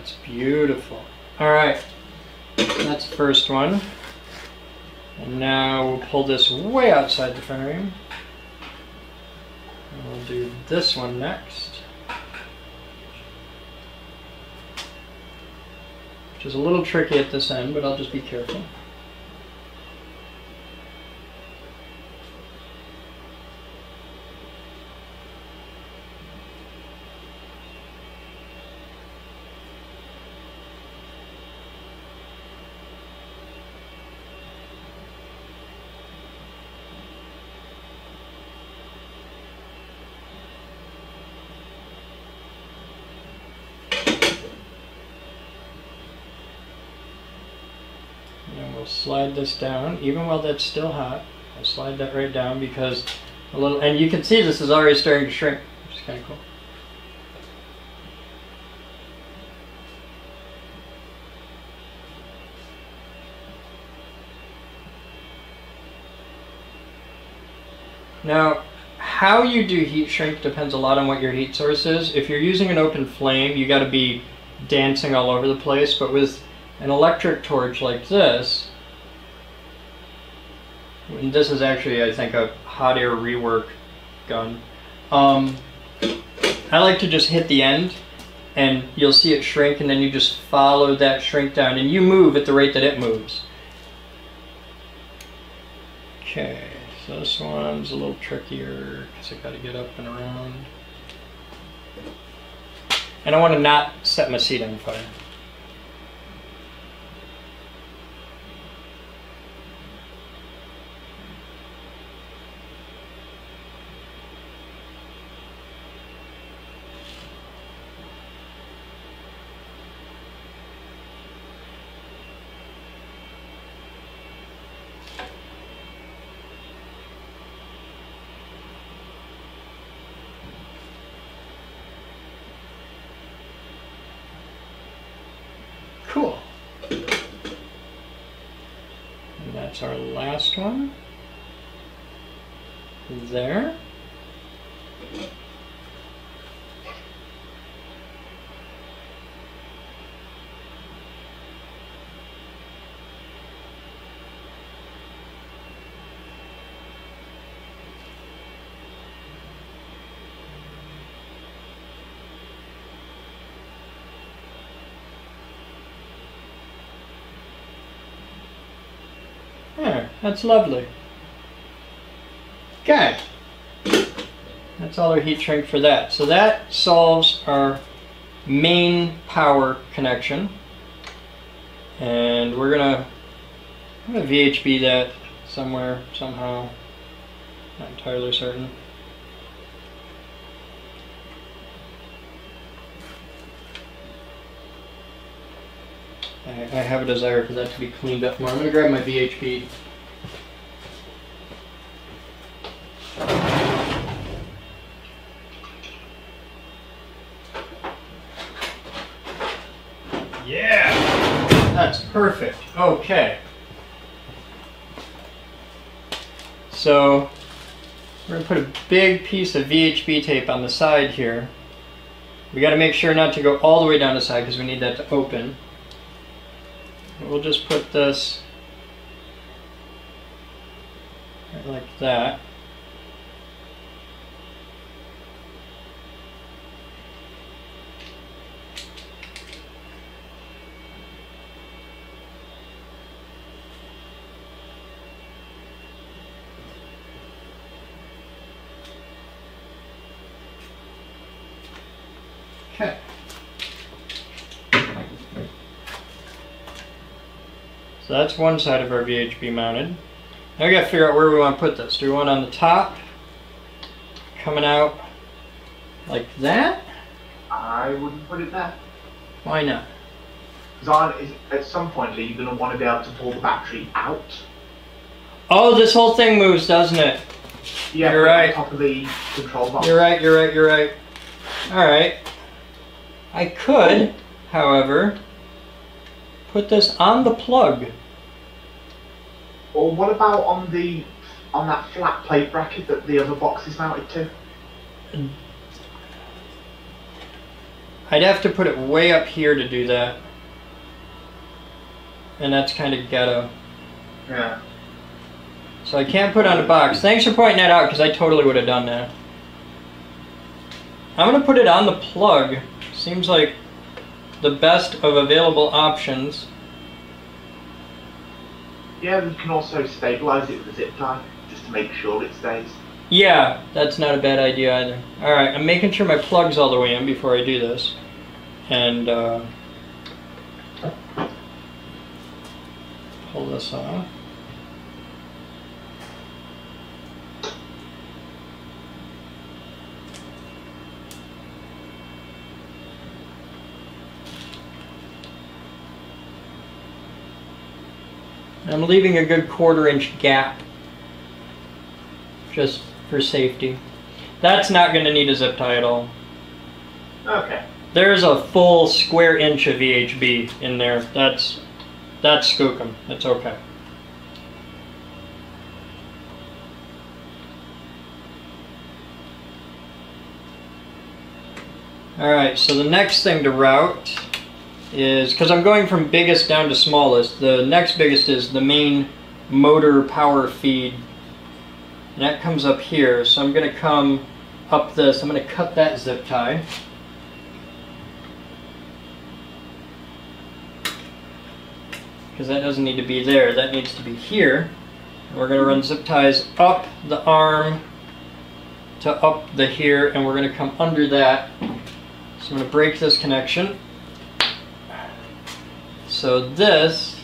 S1: That's beautiful. All right, that's the first one. And now we'll pull this way outside the frame. And we'll do this one next. Which is a little tricky at this end, but I'll just be careful. Slide this down, even while that's still hot. I'll slide that right down because a little, and you can see this is already starting to shrink, which is kind of cool. Now, how you do heat shrink depends a lot on what your heat source is. If you're using an open flame, you got to be dancing all over the place. But with an electric torch like this, this is actually, I think, a hot air rework gun. Um, I like to just hit the end, and you'll see it shrink, and then you just follow that shrink down, and you move at the rate that it moves. Okay. So this one's a little trickier because I got to get up and around. And I want to not set my seat on fire. Cool. And that's our last one. There. There, that's lovely. Okay. That's all our heat shrink for that. So that solves our main power connection. And we're gonna, I'm gonna VHB that somewhere, somehow. Not entirely certain. I, I have a desire for that to be cleaned up more. I'm gonna grab my VHB. Yeah, that's perfect. Okay. So we're gonna put a big piece of VHB tape on the side here. We got to make sure not to go all the way down the side because we need that to open. We'll just put this like that. Okay. So that's one side of our VHB mounted. Now we gotta figure out where we want to put this. Do we want on the top? Coming out like that?
S2: I wouldn't put it there.
S1: Why not?
S2: Because at some point, you're going to want to be able to pull the battery out.
S1: Oh, this whole thing moves, doesn't it?
S2: Yeah,
S1: You're
S2: put it on
S1: right.
S2: top of the control box.
S1: You're right, you're right, you're right. Alright. I could, however, put this on the plug.
S2: Or what about on the on that flat plate bracket that the other box is mounted to?
S1: I'd have to put it way up here to do that. And that's kind of ghetto.
S2: Yeah.
S1: So I can't put it on a box. Thanks for pointing that out because I totally would have done that. I'm going to put it on the plug. Seems like the best of available options.
S2: Yeah, we can also stabilize it with a zip tie, just to make sure it stays.
S1: Yeah, that's not a bad idea either. Alright, I'm making sure my plug's all the way in before I do this. And, uh, pull this off. I'm leaving a good quarter inch gap just for safety. That's not going to need a zip tie at all.
S2: Okay.
S1: There's a full square inch of VHB in there. That's that's skookum. It's okay. Alright, so the next thing to route is, because I'm going from biggest down to smallest, the next biggest is the main motor power feed. And that comes up here, so I'm going to come up this, I'm going to cut that zip tie. Because that doesn't need to be there, that needs to be here. And we're going to run zip ties up the arm to up the here, and we're going to come under that. So I'm going to break this connection. So this,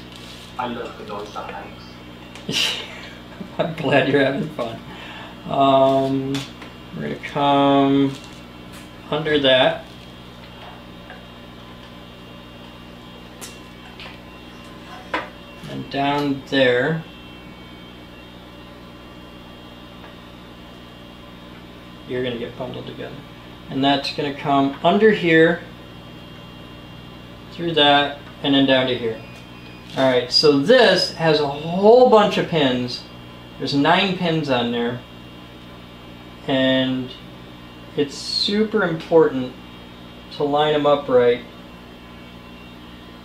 S2: I love that makes.
S1: I'm glad you're having fun. Um, we're gonna come under that. And down there. You're gonna get bundled together. And that's gonna come under here, through that, and then down to here. Alright, so this has a whole bunch of pins. There's nine pins on there. And it's super important to line them up right.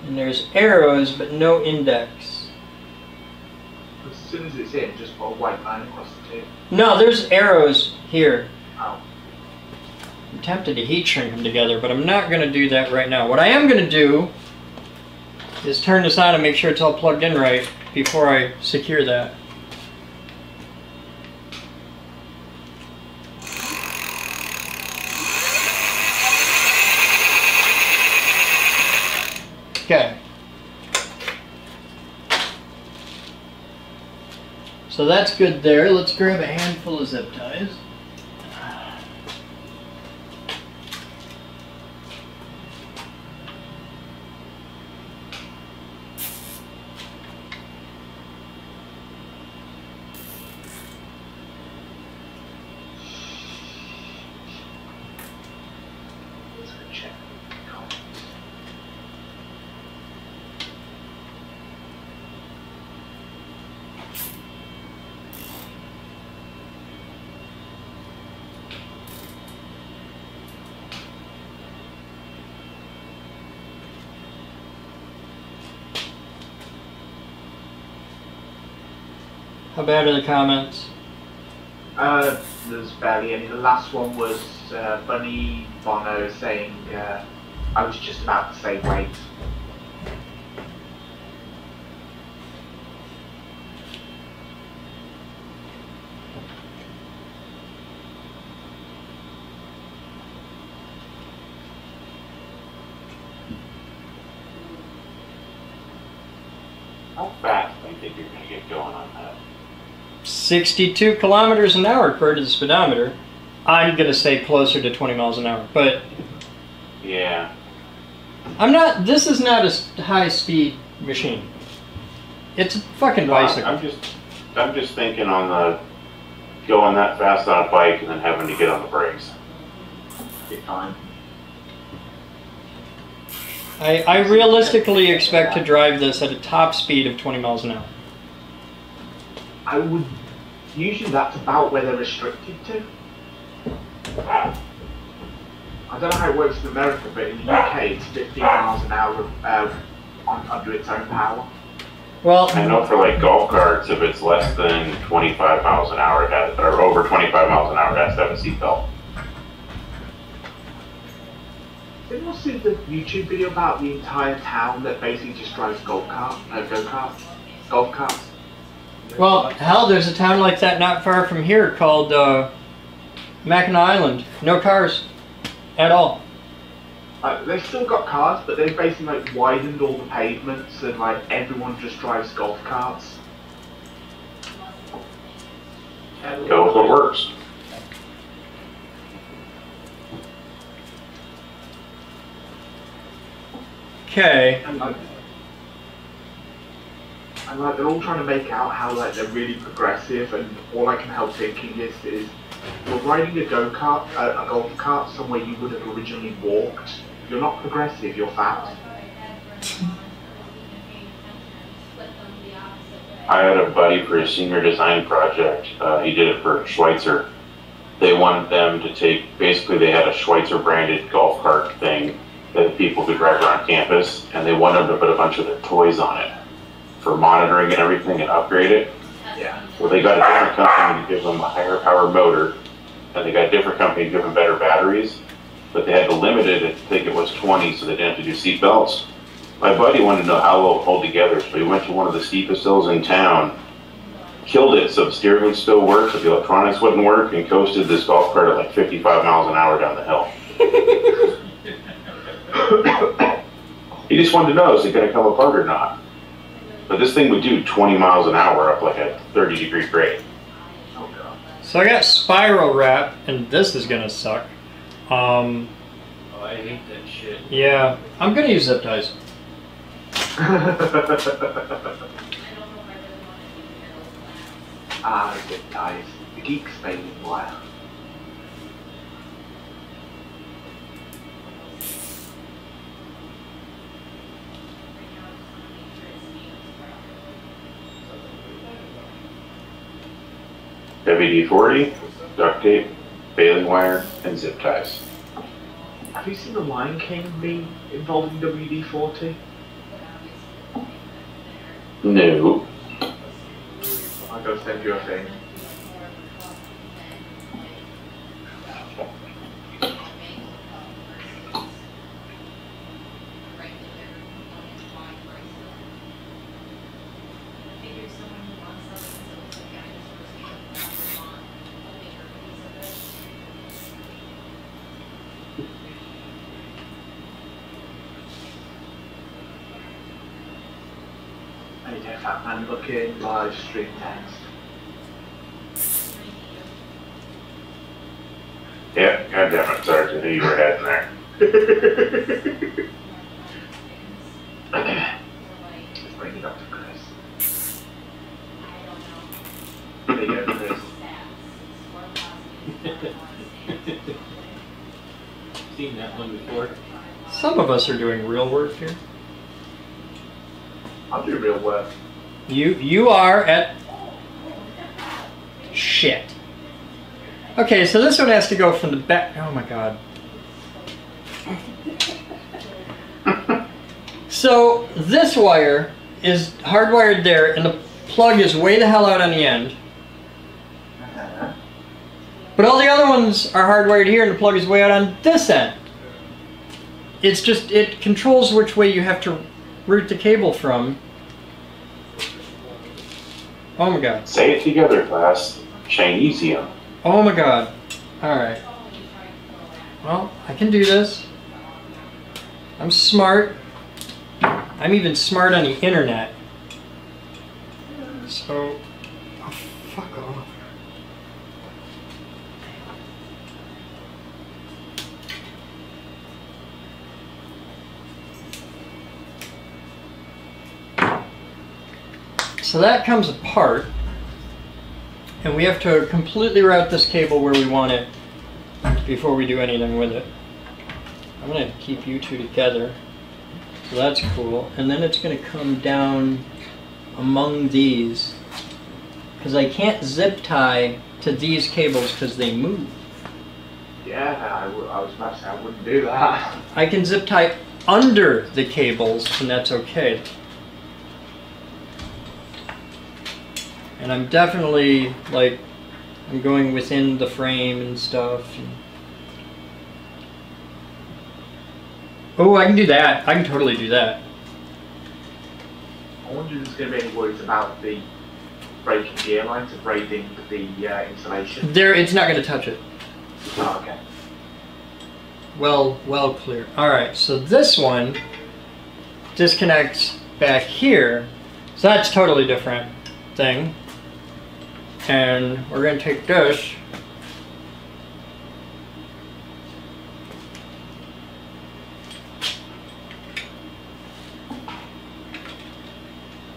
S1: And there's arrows, but no index.
S2: As soon as it's in, just put a white line across the tip.
S1: No, there's arrows here.
S2: Oh.
S1: I'm tempted to heat shrink them together, but I'm not going to do that right now. What I am going to do is turn this on and make sure it's all plugged in right before I secure that. Okay. So that's good there. Let's grab a handful of zip ties. Bad are the comments?
S2: Uh, there's barely any. The last one was uh, Bunny Bono saying uh, I was just about to say wait.
S3: How fast do you think you're gonna get going on that?
S1: 62 kilometers an hour according to the speedometer. I'm gonna say closer to 20 miles an hour, but
S3: Yeah.
S1: I'm not. This is not a high speed machine. It's a fucking bicycle.
S3: I'm just, I'm just thinking on the, going that fast on a bike and then having to get on the brakes.
S2: Big time.
S1: I, I realistically expect to drive this at a top speed of 20 miles an hour.
S2: I would. Usually that's about where they're restricted to. I don't know how it works in America, but in the UK it's 15 miles an hour uh, on, under its own power.
S1: Well,
S3: I know for like golf carts, if it's less than twenty-five miles an hour, it has, or over twenty-five miles an hour, it has to have a seatbelt.
S2: Did you see the YouTube video about the entire town that basically just drives golf cart, uh, go karts, golf carts?
S1: Well, hell, there's a town like that not far from here called uh, Mackinac Island. No cars at all.
S2: Like, they've still got cars, but they've basically like widened all the pavements and like everyone just drives golf carts.
S3: Go with what works.
S1: Okay.
S2: And like, they're all trying to make out how like they're really progressive, and all I can help thinking is is you're riding a go kart, a, a golf cart somewhere you would have originally walked. You're not progressive. You're fat.
S3: I had a buddy for a senior design project. Uh, he did it for Schweitzer. They wanted them to take, basically, they had a Schweitzer branded golf cart thing that people could drive around campus, and they wanted them to put a bunch of their toys on it for monitoring and everything and upgrade it.
S2: Yeah.
S3: Well, they got a different company to give them a higher power motor, and they got a different company to give them better batteries, but they had to limit it, I think it was 20, so they didn't have to do seat belts. My buddy wanted to know how low it hold together, so he went to one of the steepest hills in town, killed it so the steering would still work, but the electronics wouldn't work, and coasted this golf cart at like 55 miles an hour down the hill. He just wanted to know, is it gonna come apart or not? But this thing would do 20 miles an hour up like a 30 degree grade.
S2: Oh god.
S1: So I got spiral wrap, and this is gonna suck. Um,
S4: Oh, I hate that shit.
S1: yeah, I'm gonna use zip ties.
S2: ah, zip ties. The geeks baby wire.
S3: WD-40, duct tape, baling wire, and zip ties.
S2: Have you seen the Lion King be involving WD-40?
S3: No.
S2: I'm gonna send you a thing. I need a looking live stream text.
S3: Yeah, goddamn it, Sergeant, I knew you were heading there.
S2: Let's bring it up to Chris. There you go, Chris.
S4: Seen that one before.
S1: Some of us are doing real work here.
S2: I'll do real work.
S1: You you are at shit. Okay, so this one has to go from the back. Oh my god. so this wire is hardwired there, and the plug is way the hell out on the end. But all the other ones are hardwired here, and the plug is way out on this end. It's just it controls which way you have to route the cable from. Oh my god.
S3: Say it together, class. Chinesium.
S1: Oh my god. Alright. Well, I can do this. I'm smart. I'm even smart on the internet. So. Oh, fuck off. So that comes apart. And we have to completely route this cable where we want it before we do anything with it. I'm gonna keep you two together. So that's cool. And then it's gonna come down among these. Because I can't zip tie to these cables because they move.
S2: Yeah, I, I was about to say I wouldn't do that.
S1: I can zip tie under the cables and that's okay. And I'm definitely like I'm going within the frame and stuff. Oh, I can do that. I can totally do that.
S2: I wonder if there's going to be any worries about the breaking the lines and breaking the uh, insulation.
S1: There, it's not going to touch it.
S2: Oh, okay.
S1: Well, well clear. All right, so this one disconnects back here. So that's totally different thing. And we're going to take this.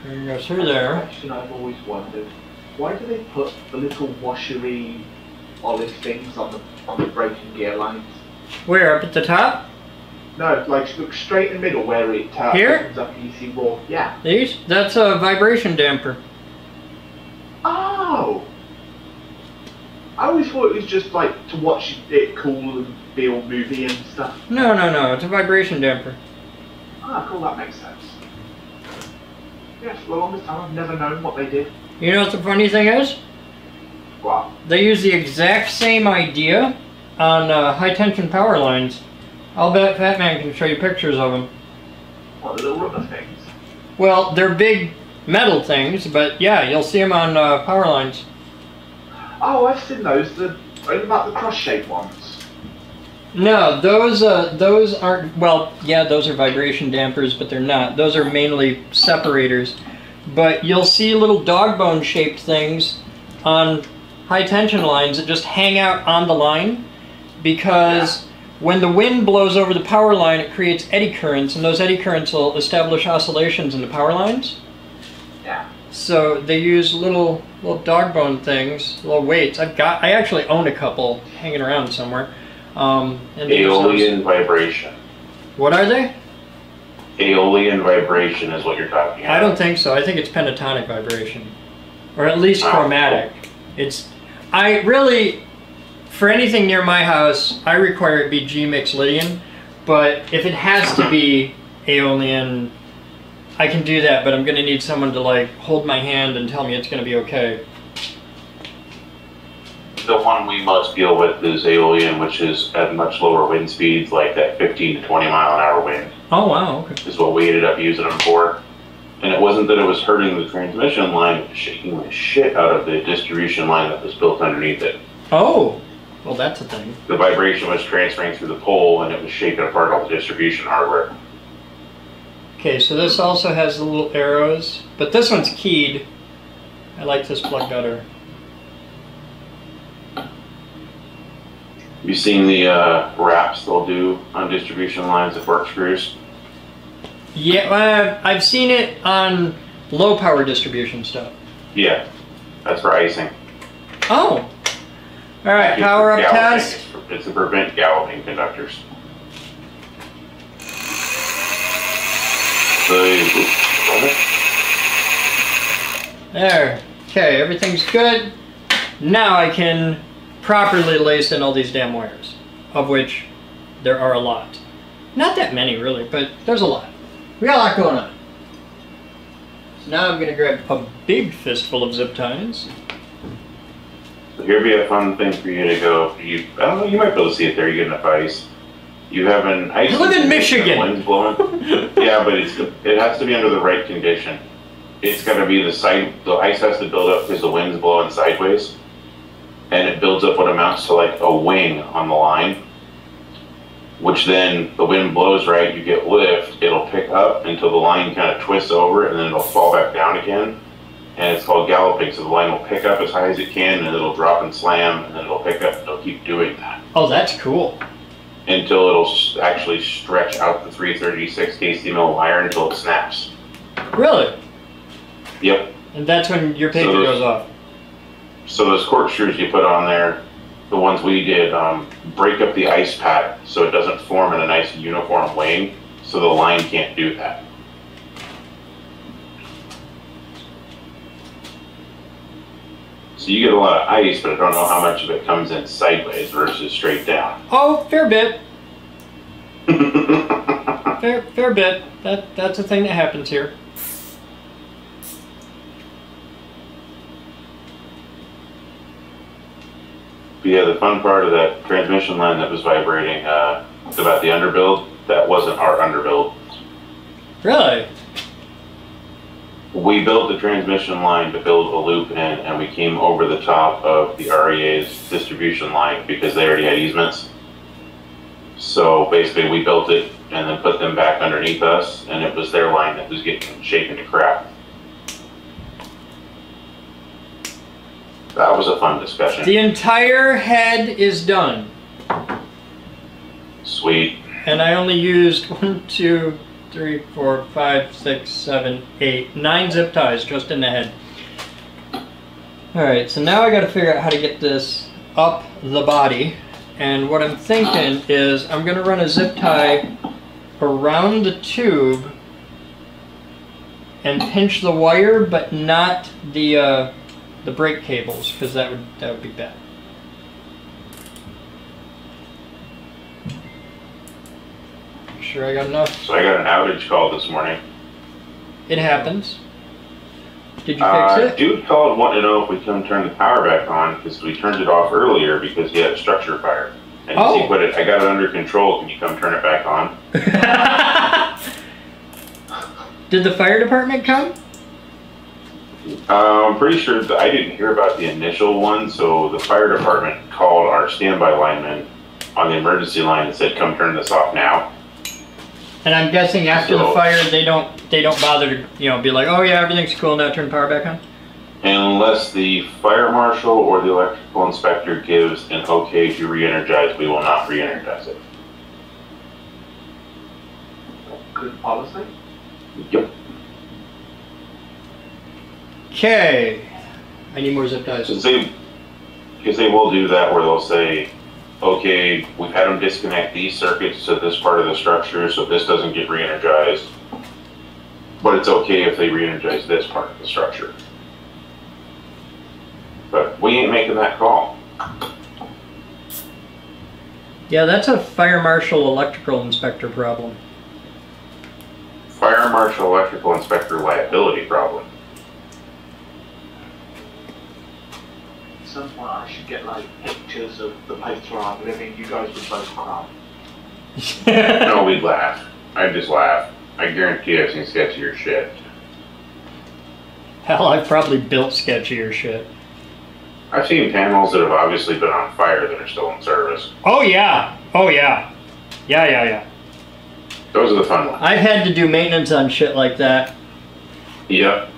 S1: And go through there.
S2: Question I've always wondered: Why do they put the little washery olive things on the on the breaking gear lines?
S1: Where, up at the top?
S2: No, like look straight in the middle where it uh,
S1: Here?
S2: opens up and you see raw. Yeah.
S1: These? That's a vibration damper.
S2: Oh. I always thought it was just like to watch it cool and be all movie and stuff.
S1: No, no, no, it's a vibration damper.
S2: Ah, cool. That makes sense. Yes, for the longest time I've never known what they did.
S1: You know what the funny thing is?
S2: Wow.
S1: They use the exact same idea on uh, high tension power lines. I'll bet Fat Man can show you pictures of them.
S2: What the little rubber things?
S1: Well, they're big metal things, but yeah, you'll see them on uh, power lines.
S2: Oh, I've seen those. The what about the cross-shaped ones?
S1: No, those uh, those aren't. Well, yeah, those are vibration dampers, but they're not. Those are mainly separators. But you'll see little dog bone shaped things on high tension lines that just hang out on the line because when the wind blows over the power line, it creates eddy currents, and those eddy currents will establish oscillations in the power lines. So they use little little dog bone things, little weights. I've got. I actually own a couple hanging around somewhere. Um, and
S3: Aeolian vibration.
S1: What are they?
S3: Aeolian vibration is what you're talking about.
S1: I don't think so. I think it's pentatonic vibration, or at least
S3: Oh,
S1: chromatic. It's. I really, for anything near my house, I require it be G Mixolydian. But if it has to be Aeolian, I can do that. But I'm gonna need someone to like hold my hand and tell me it's gonna be okay.
S3: The one we must deal with is Aeolian, which is at much lower wind speeds, like that 15 to 20 mile an hour wind,
S1: Oh wow. Okay.
S3: is what we ended up using them for. And it wasn't that it was hurting the transmission line, it was shaking the shit out of the distribution line that was built underneath it.
S1: Oh, well that's a thing.
S3: The vibration was transferring through the pole and it was shaking apart all the distribution hardware.
S1: Okay, so this also has the little arrows, but this one's keyed. I like this plug better.
S3: You seen the uh, wraps they'll do on distribution lines of corkscrews?
S1: Yeah, uh, I've seen it on low power distribution stuff.
S3: Yeah, that's for icing.
S1: Oh, all right, power up test.
S3: It's to prevent galloping conductors. The,
S1: There. Okay, everything's good. Now I can properly lace in all these damn wires, of which there are a lot. Not that many, really, but there's a lot. We got a lot going on. So now I'm gonna grab a big fistful of zip ties.
S3: so here'd be a fun thing for you to go. You, I don't know. You might be able to see it there. You get enough ice. You have an ice.
S1: You live in Michigan.
S3: Wind's blowing. yeah, but it's it has to be under the right condition. It's got to be the side. The ice has to build up because the wind's blowing sideways, and it builds up what amounts to like a wing on the line. Which then the wind blows right, you get lift. It'll pick up until the line kind of twists over, and then it'll fall back down again. And it's called galloping. So the line will pick up as high as it can, and it'll drop and slam, and then it'll pick up. and It'll keep doing that
S1: Oh, that's cool.
S3: Until it'll actually stretch out the 336 kcmil wire until it snaps.
S1: Really?
S3: Yep.
S1: And that's when your paper
S3: So those-
S1: goes off.
S3: So those corkscrews you put on there, the ones we did, um, break up the ice pad so it doesn't form in a nice uniform wing, so the line can't do that. So you get a lot of ice, but I don't know how much of it comes in sideways versus straight down.
S1: Oh, fair bit. Fair, fair bit. That that's a thing that happens here.
S3: But yeah, the fun part of that transmission line that was vibrating uh, about the underbuild that wasn't our underbuild.
S1: Really?
S3: We built the transmission line to build a loop in, and we came over the top of the REA's distribution line because they already had easements. So basically, we built it and then put them back underneath us, and it was their line that was getting shaken to crap. That was a fun discussion.
S1: The entire head is done.
S3: Sweet.
S1: And I only used one, two, three, four, five, six, seven, eight, nine zip ties just in the head. Alright, so now I gotta figure out how to get this up the body. And what I'm thinking is I'm gonna run a zip tie around the tube and pinch the wire, but not the uh, the brake cables, because that would that would be bad. Sure, I got enough.
S3: So I got an outage call this morning.
S1: It happens. Did you
S3: Uh,
S1: fix it?
S3: dude called wanting to know if we come turn the power back on because we turned it off earlier because he had a structure fire. And
S1: Oh.
S3: he put it, I got it under control. Can you come turn it back on?
S1: Did the fire department come?
S3: Uh, I'm pretty sure that I didn't hear about the initial one, so the fire department called our standby lineman on the emergency line and said, "Come turn this off now."
S1: And I'm guessing after the fire, they don't they don't bother to you know be like, oh yeah, everything's cool now, turn power back on.
S3: Unless the fire marshal or the electrical inspector gives an okay to re-energize, we will not re-energize it.
S2: Good policy.
S3: Yep.
S1: Okay. I need more zip ties.
S3: Because they, because they will do that where they'll say, okay, we've had them disconnect these circuits to this part of the structure, so this doesn't get re-energized. But it's okay if they re-energize this part of the structure. But we ain't making that call.
S1: Yeah, that's a fire marshal electrical inspector problem.
S3: Fire marshal electrical inspector liability problem.
S2: Some point, I should get like pictures of the place where I'm living. You guys would both cry.
S3: No, we'd laugh. I'd just laugh. I guarantee I've seen sketchier shit.
S1: Hell, I've probably built sketchier shit.
S3: I've seen panels that have obviously been on fire that are still in service.
S1: Oh yeah. Oh yeah. Yeah, yeah, yeah.
S3: Those are the fun ones.
S1: I've had to do maintenance on shit like that.
S3: Yep.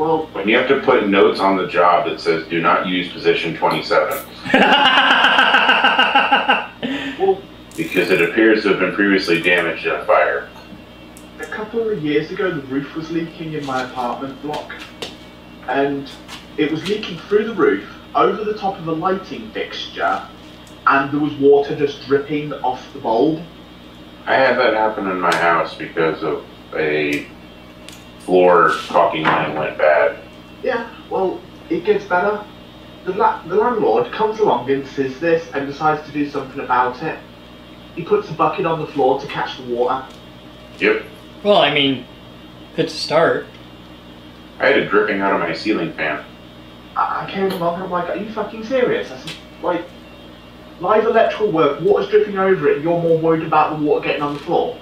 S2: Well,
S3: When you have to put notes on the job that says do not use position 27
S2: well,
S3: because it appears to have been previously damaged in a fire.
S2: a couple of years ago, the roof was leaking in my apartment block, and it was leaking through the roof over the top of a lighting fixture, and there was water just dripping off the bulb.
S3: I had that happen in my house because of a floor caulking line went bad.
S2: Yeah, well, it gets better. The, la- the landlord comes along and sees this and decides to do something about it. He puts a bucket on the floor to catch the water.
S3: Yep.
S1: well, I mean, it's a start.
S3: I had it dripping out of my ceiling fan.
S2: I, I came along and I'm like, are you fucking serious? I said, like, live electrical work, water's dripping over it, and you're more worried about the water getting on the floor.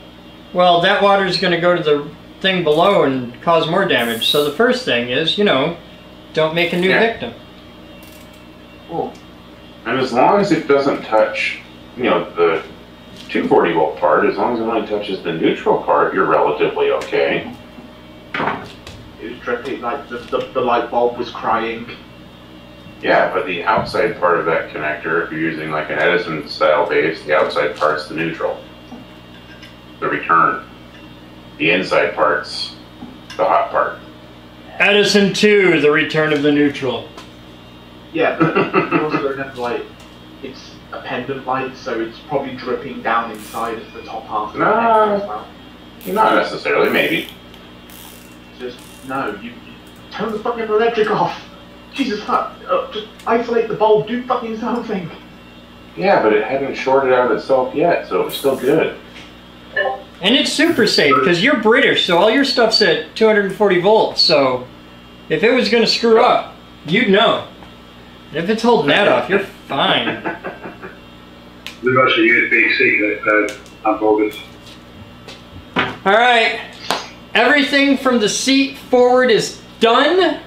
S1: Well, that water's going to go to the thing below and cause more damage. So the first thing is, you know, don't make a new
S3: Yeah.
S1: victim.
S2: Oh,
S3: And as long as it doesn't touch, you know, the 240 volt part, as long as it only touches the neutral part, you're relatively okay.
S2: it was dripping, like, the, the, the light bulb was crying.
S3: Yeah, but the outside part of that connector, if you're using like an Edison style base, the outside part's the neutral. The return. The inside part's the hot part.
S1: Edison 2, The Return of the Neutral.
S2: Yeah, but you also don't have, like, it's a pendant light, so it's probably dripping down inside of the top half of the
S3: No.
S2: as well.
S3: Not necessarily, maybe.
S2: Just, no, you, you turn the fucking electric off. Jesus fuck, uh, just isolate the bulb, do fucking something.
S3: Yeah, but it hadn't shorted out itself yet, so it was still good.
S1: And it's super safe because you're British, so all your stuff's at 240 volts. So if it was going to screw up, you'd know. If it's holding that off, you're fine.
S5: We've got a USB-C that I'm focused.
S1: All right. Everything from the seat forward is done.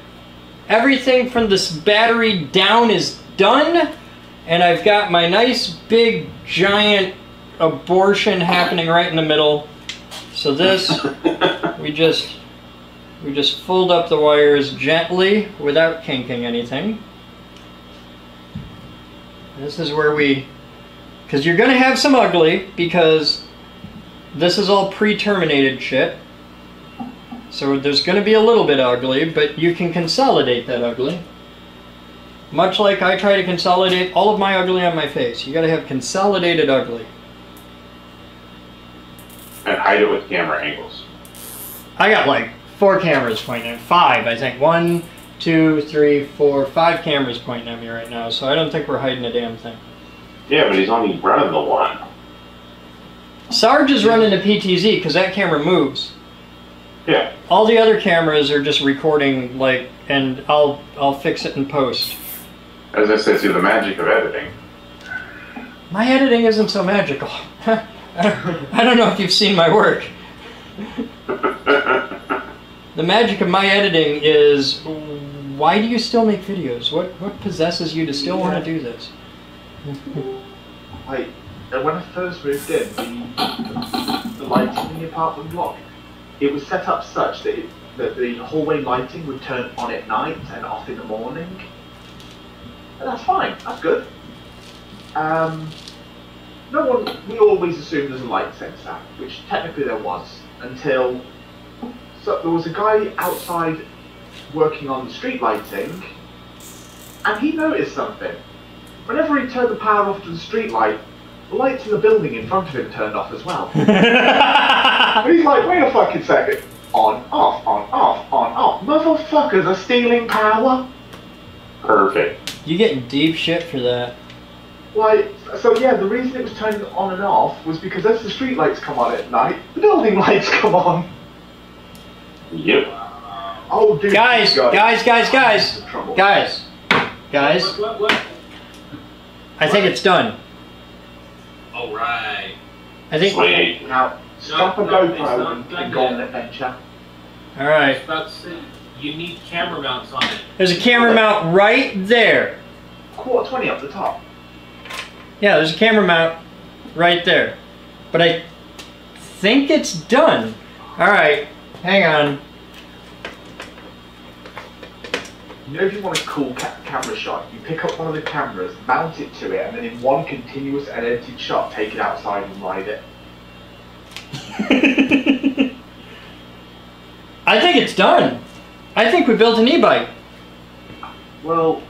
S1: Everything from this battery down is done. And I've got my nice big giant abortion happening right in the middle. So this, we just, we just fold up the wires gently without kinking anything. This is where we, because you're gonna have some ugly because this is all pre-terminated shit. So there's going to be a little bit ugly, but you can consolidate that ugly. Much like I try to consolidate all of my ugly on my face. You got to have consolidated ugly.
S3: Hide it with camera angles.
S1: I got like four cameras pointing at five, I think. One, two, three, four, five cameras pointing at me right now, so I don't think we're hiding a damn thing.
S3: Yeah, but he's only running the one.
S1: Sarge is running the PTZ because that camera moves.
S3: Yeah.
S1: All the other cameras are just recording, like, and I'll I'll fix it in post.
S3: As I said, see the magic of editing.
S1: My editing isn't so magical. I don't know if you've seen my work. The magic of my editing is why do you still make videos? What what possesses you to still want to do this?
S2: Like, uh, when I first moved in, the, the lighting in the apartment block, it was set up such that, it, that the hallway lighting would turn on at night and off in the morning. And that's fine, that's good. Um, no one, we always assumed there's a light sensor, which technically there was, until so there was a guy outside working on the street lighting, and he noticed something. Whenever he turned the power off to the street light, the lights in the building in front of him turned off as well. And he's like, wait a fucking second. On, off, on, off, on, off. Motherfuckers are stealing power.
S3: Perfect.
S1: you getting deep shit for that.
S2: Why, so yeah, the reason it was turning on and off was because as the street lights come on at night, the building lights come on.
S3: Yep.
S2: Oh, dude.
S1: Guys,
S2: you
S1: guys, guys, guys, guys, guys.
S4: What, what, what?
S1: I think it's done.
S4: All right.
S1: I think.
S3: Sweet.
S2: Now, stop
S4: No,
S2: a
S4: no, it's
S2: GoPro
S4: not
S2: and, go on an adventure.
S1: All
S4: I
S1: right.
S4: was about to say, you need camera mounts on it.
S1: There's a camera mount right there.
S2: Quarter 20 up the top.
S1: Yeah, there's a camera mount right there. But I think it's done. All right, hang on.
S2: You know, if you want a cool ca- camera shot, you pick up one of the cameras, mount it to it, and then in one continuous edited shot, take it outside and ride it.
S1: I think it's done. I think we built an e-bike.
S2: Well,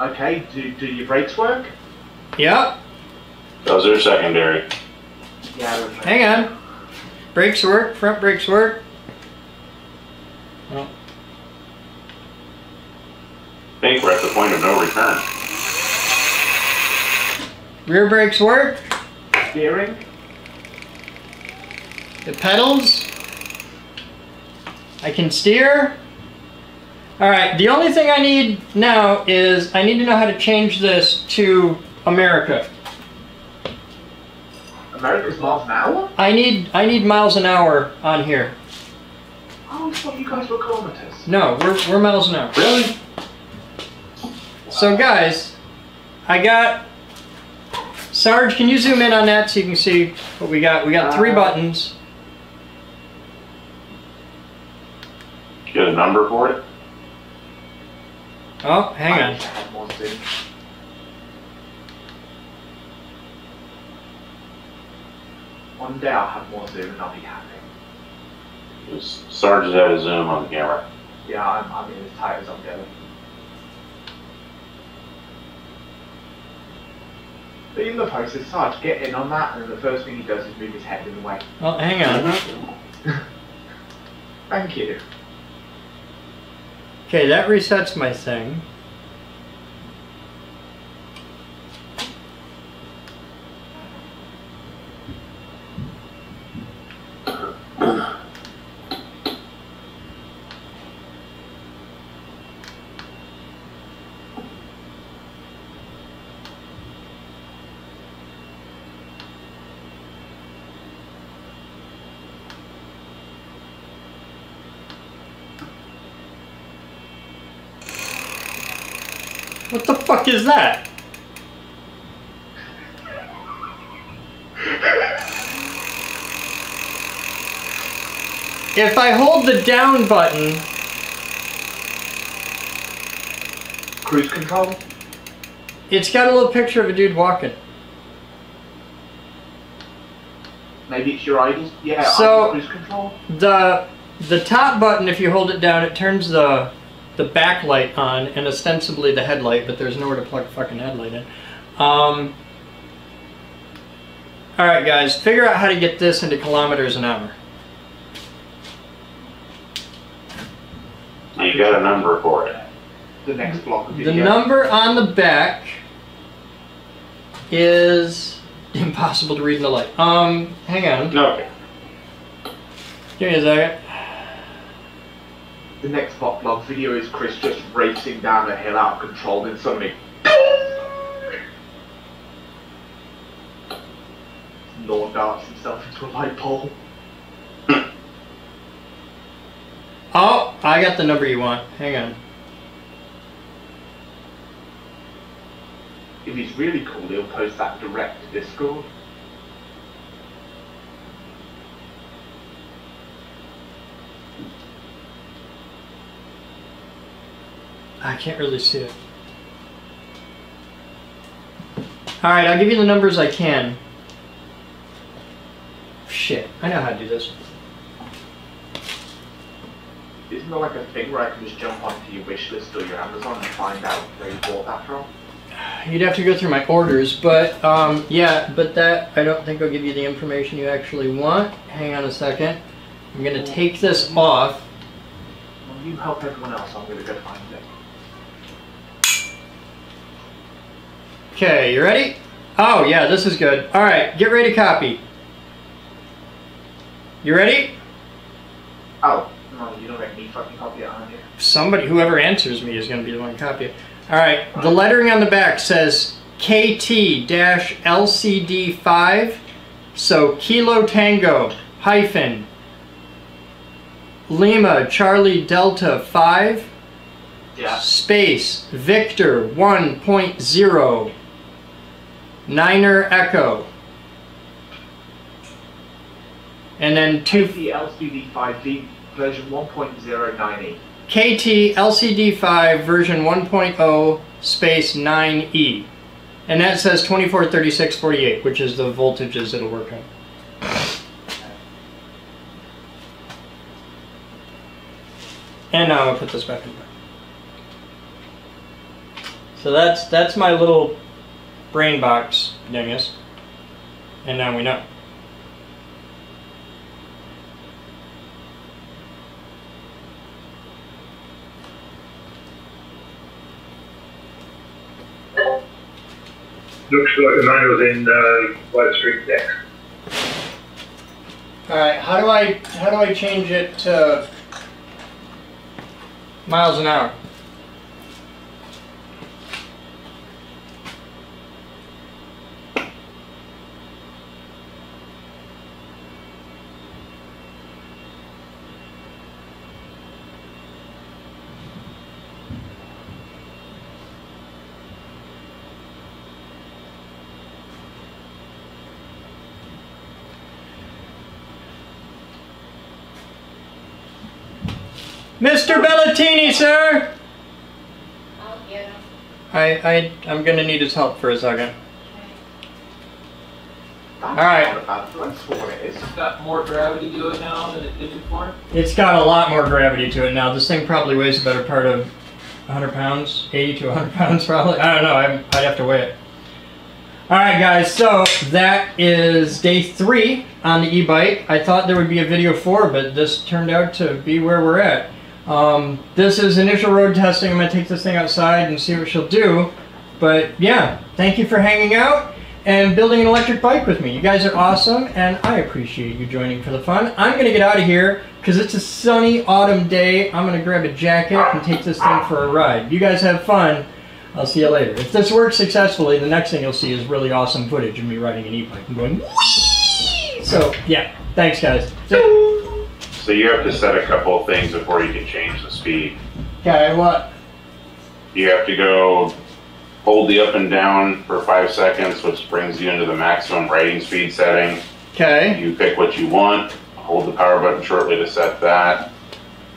S2: okay, do, do your brakes work?
S1: Yep.
S3: Those are secondary.
S2: Yeah.
S1: Hang on. Brakes work. Front brakes work. Oh,
S3: I think we're at the point of no return.
S1: rear brakes work.
S2: Steering?
S1: The pedals. I can steer. All right. The only thing I need now is I need to know how to change this to America.
S2: America's miles an hour?
S1: I need I need miles an hour on here.
S2: I always thought you guys were kilometers.
S1: No, we're we're miles an hour.
S3: Really?
S1: So guys, I got Sarge. Can you zoom in on that so you can see what we got? We got three
S2: Uh,
S1: buttons.
S3: Get a number for it?
S1: Oh, hang
S2: I
S1: on.
S2: I had more. One day I'll have more zoom and I'll be happy.
S3: Just Sarge has had a zoom on the camera.
S2: Yeah, I'm, I'm in as tight as I'm going. But even the post is Sarge, get in on that, and the first thing he does is move his head in the way.
S1: Oh, hang on.
S2: Thank you.
S1: Okay, that resets my thing. Fuck is that? If I hold the down button,
S2: Cruise control?
S1: it's got a little picture of a dude walking.
S2: Maybe it's your idle. Yeah,
S1: So-
S2: cruise control.
S1: The the top button, if you hold it down, it turns the the backlight on and ostensibly the headlight, but there's nowhere to plug a fucking headlight in. Um, all right, guys, figure out how to get this into kilometers an hour.
S3: You got a number for it.
S2: The next block of
S1: The
S2: video.
S1: number on the back is impossible to read in the light. Um, hang on,
S3: Okay.
S1: give me a second.
S2: The next bot blog video is Chris just racing down a hill out of control, then suddenly. Lawn darts himself into a light pole.
S1: Oh, I got the number you want. Hang on.
S2: If he's really cool, he'll post that direct to Discord.
S1: I can't really see it. All right, I'll give you the numbers I can. Shit, I know how to do this.
S2: Isn't there like a thing where I can just jump onto your wish list or your Amazon and find out where you bought that from?
S1: You'd have to go through my orders, but um, yeah, but that I don't think will give you the information you actually want. Hang on a second. I'm gonna take this off.
S2: Well, you help everyone else, I'm gonna go find it.
S1: Okay, you ready? Oh yeah, this is good. All right, get ready to copy. You ready?
S2: Oh, no, you don't make me fucking copy it, aren't you?
S1: somebody, whoever answers me, is going to be the one to copy it. All right, the lettering on the back says KT-LCD5, so Kilo Tango hyphen Lima Charlie Delta 5
S2: Yeah.
S1: space Victor 1.0 Niner Echo. And then two
S2: The LCD 5V version 1.098.
S1: KT LCD5 version 1.0 space 9E. And that says 243648, which is the voltages it'll work on. And now I'm gonna put this back in. So that's that's my little brain box dingus. And now we know.
S5: Looks like the manual's in uh, White Street next.
S1: All right, how do I how do I change it to miles an hour? Mr. Bellatini, sir.
S6: I'll get 'em.
S1: I I I'm gonna need his help for a second. Alright.
S2: not a bad place for what it is.
S4: It's got more gravity to it now than it did before.
S1: It's got a lot more gravity to it now. This thing probably weighs the better part of 100 pounds, 80 to 100 pounds probably. I don't know. I'm, I'd have to weigh it. All right, guys. So that is day three on the e-bike. I thought there would be a video four, but this turned out to be where we're at. Um, this is initial road testing. I'm gonna take this thing outside and see what she'll do. But yeah, thank you for hanging out and building an electric bike with me. You guys are awesome, and I appreciate you joining for the fun. I'm gonna get out of here because it's a sunny autumn day. I'm gonna grab a jacket and take this thing for a ride. You guys have fun. I'll see you later. If this works successfully, the next thing you'll see is really awesome footage of me riding an e-bike and going. So yeah, thanks guys.
S3: So you have to set a couple of things before you can change the speed.
S1: Okay, what?
S3: You have to go hold the up and down for five seconds, which brings you into the maximum writing speed setting.
S1: Okay.
S3: You pick what you want, hold the power button shortly to set that,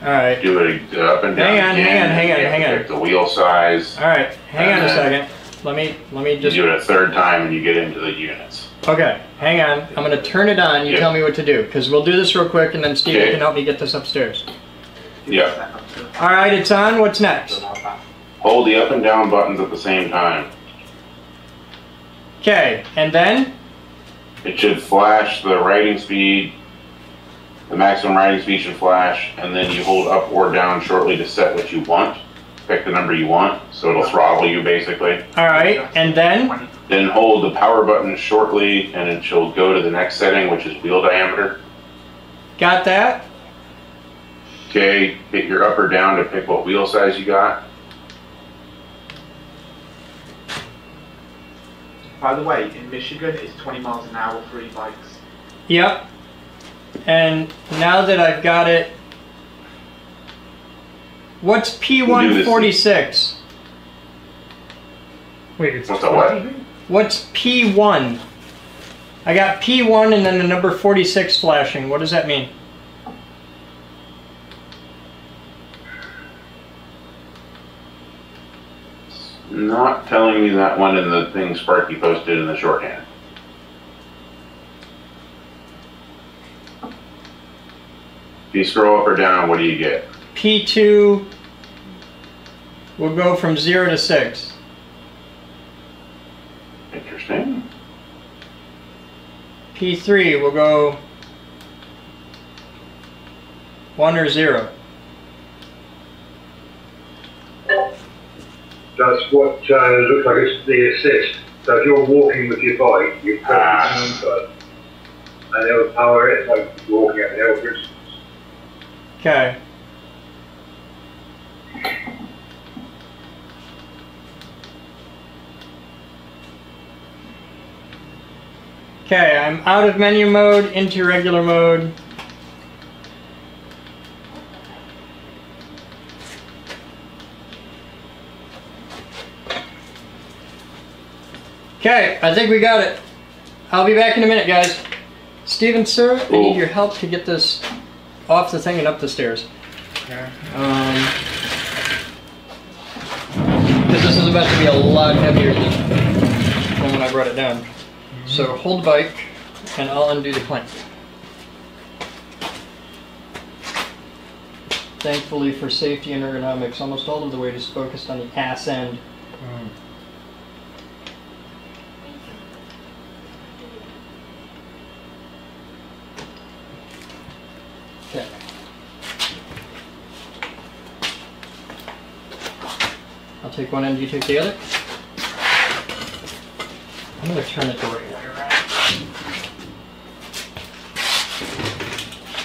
S1: All right.
S3: do it up and down
S1: Hang on, hang on, hang on,
S3: You have to
S1: hang on.
S3: Pick the wheel size.
S1: All right. Hang on a second. Let me let me just
S3: do it a third time and you get into the units.
S1: Okay, hang on. I'm gonna turn it on. You
S3: Yeah.
S1: tell me what to do, because we'll do this real quick, and then Steve
S3: Okay.
S1: can help me get this upstairs.
S3: Yeah.
S1: All right, it's on. What's next?
S3: Hold the up and down buttons at the same time.
S1: Okay, and then
S3: It should flash the writing speed. The maximum writing speed should flash, and then you hold up or down shortly to set what you want. Pick the number you want, so it'll throttle you basically.
S1: all right, and then
S3: Then hold the power button shortly, and it shall go to the next setting, which is wheel diameter.
S1: got that.
S3: Okay, hit your up or down to pick what wheel size you got.
S2: By the way, in Michigan, it's 20 miles an hour for e-bikes.
S1: Yep. And now that I've got it, what's P146?
S5: Wait, it's
S3: What's that, what?
S5: 20?
S1: What's P1? I got P1 and then the number 46 flashing. What does that mean?
S3: Not telling me that one in the thing Sparky posted in the shorthand. If you scroll up or down, what do you get?
S1: P2 will go from 0 to 6.
S3: Interesting.
S1: P3 will go 1 or 0.
S5: That's what uh, looks like it's the assist. So if you're walking with your bike, you press
S3: Ah.
S5: the button, and it'll power it like walking up a hill, for instance.
S1: Okay. Okay, I'm out of menu mode, into regular mode. Okay, I think we got it. I'll be back in a minute, guys. Steven, sir, I need your help to get this off the thing and up the stairs. Um, this is about to be a lot heavier than, than when I brought it down. So hold the bike, and I'll undo the clamp. Thankfully for safety and ergonomics, almost all of the weight is focused on the ass end. Okay. I'll take one end, you take the other. I'm gonna turn it the way around.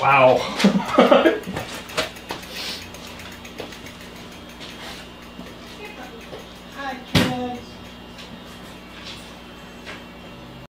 S1: Wow.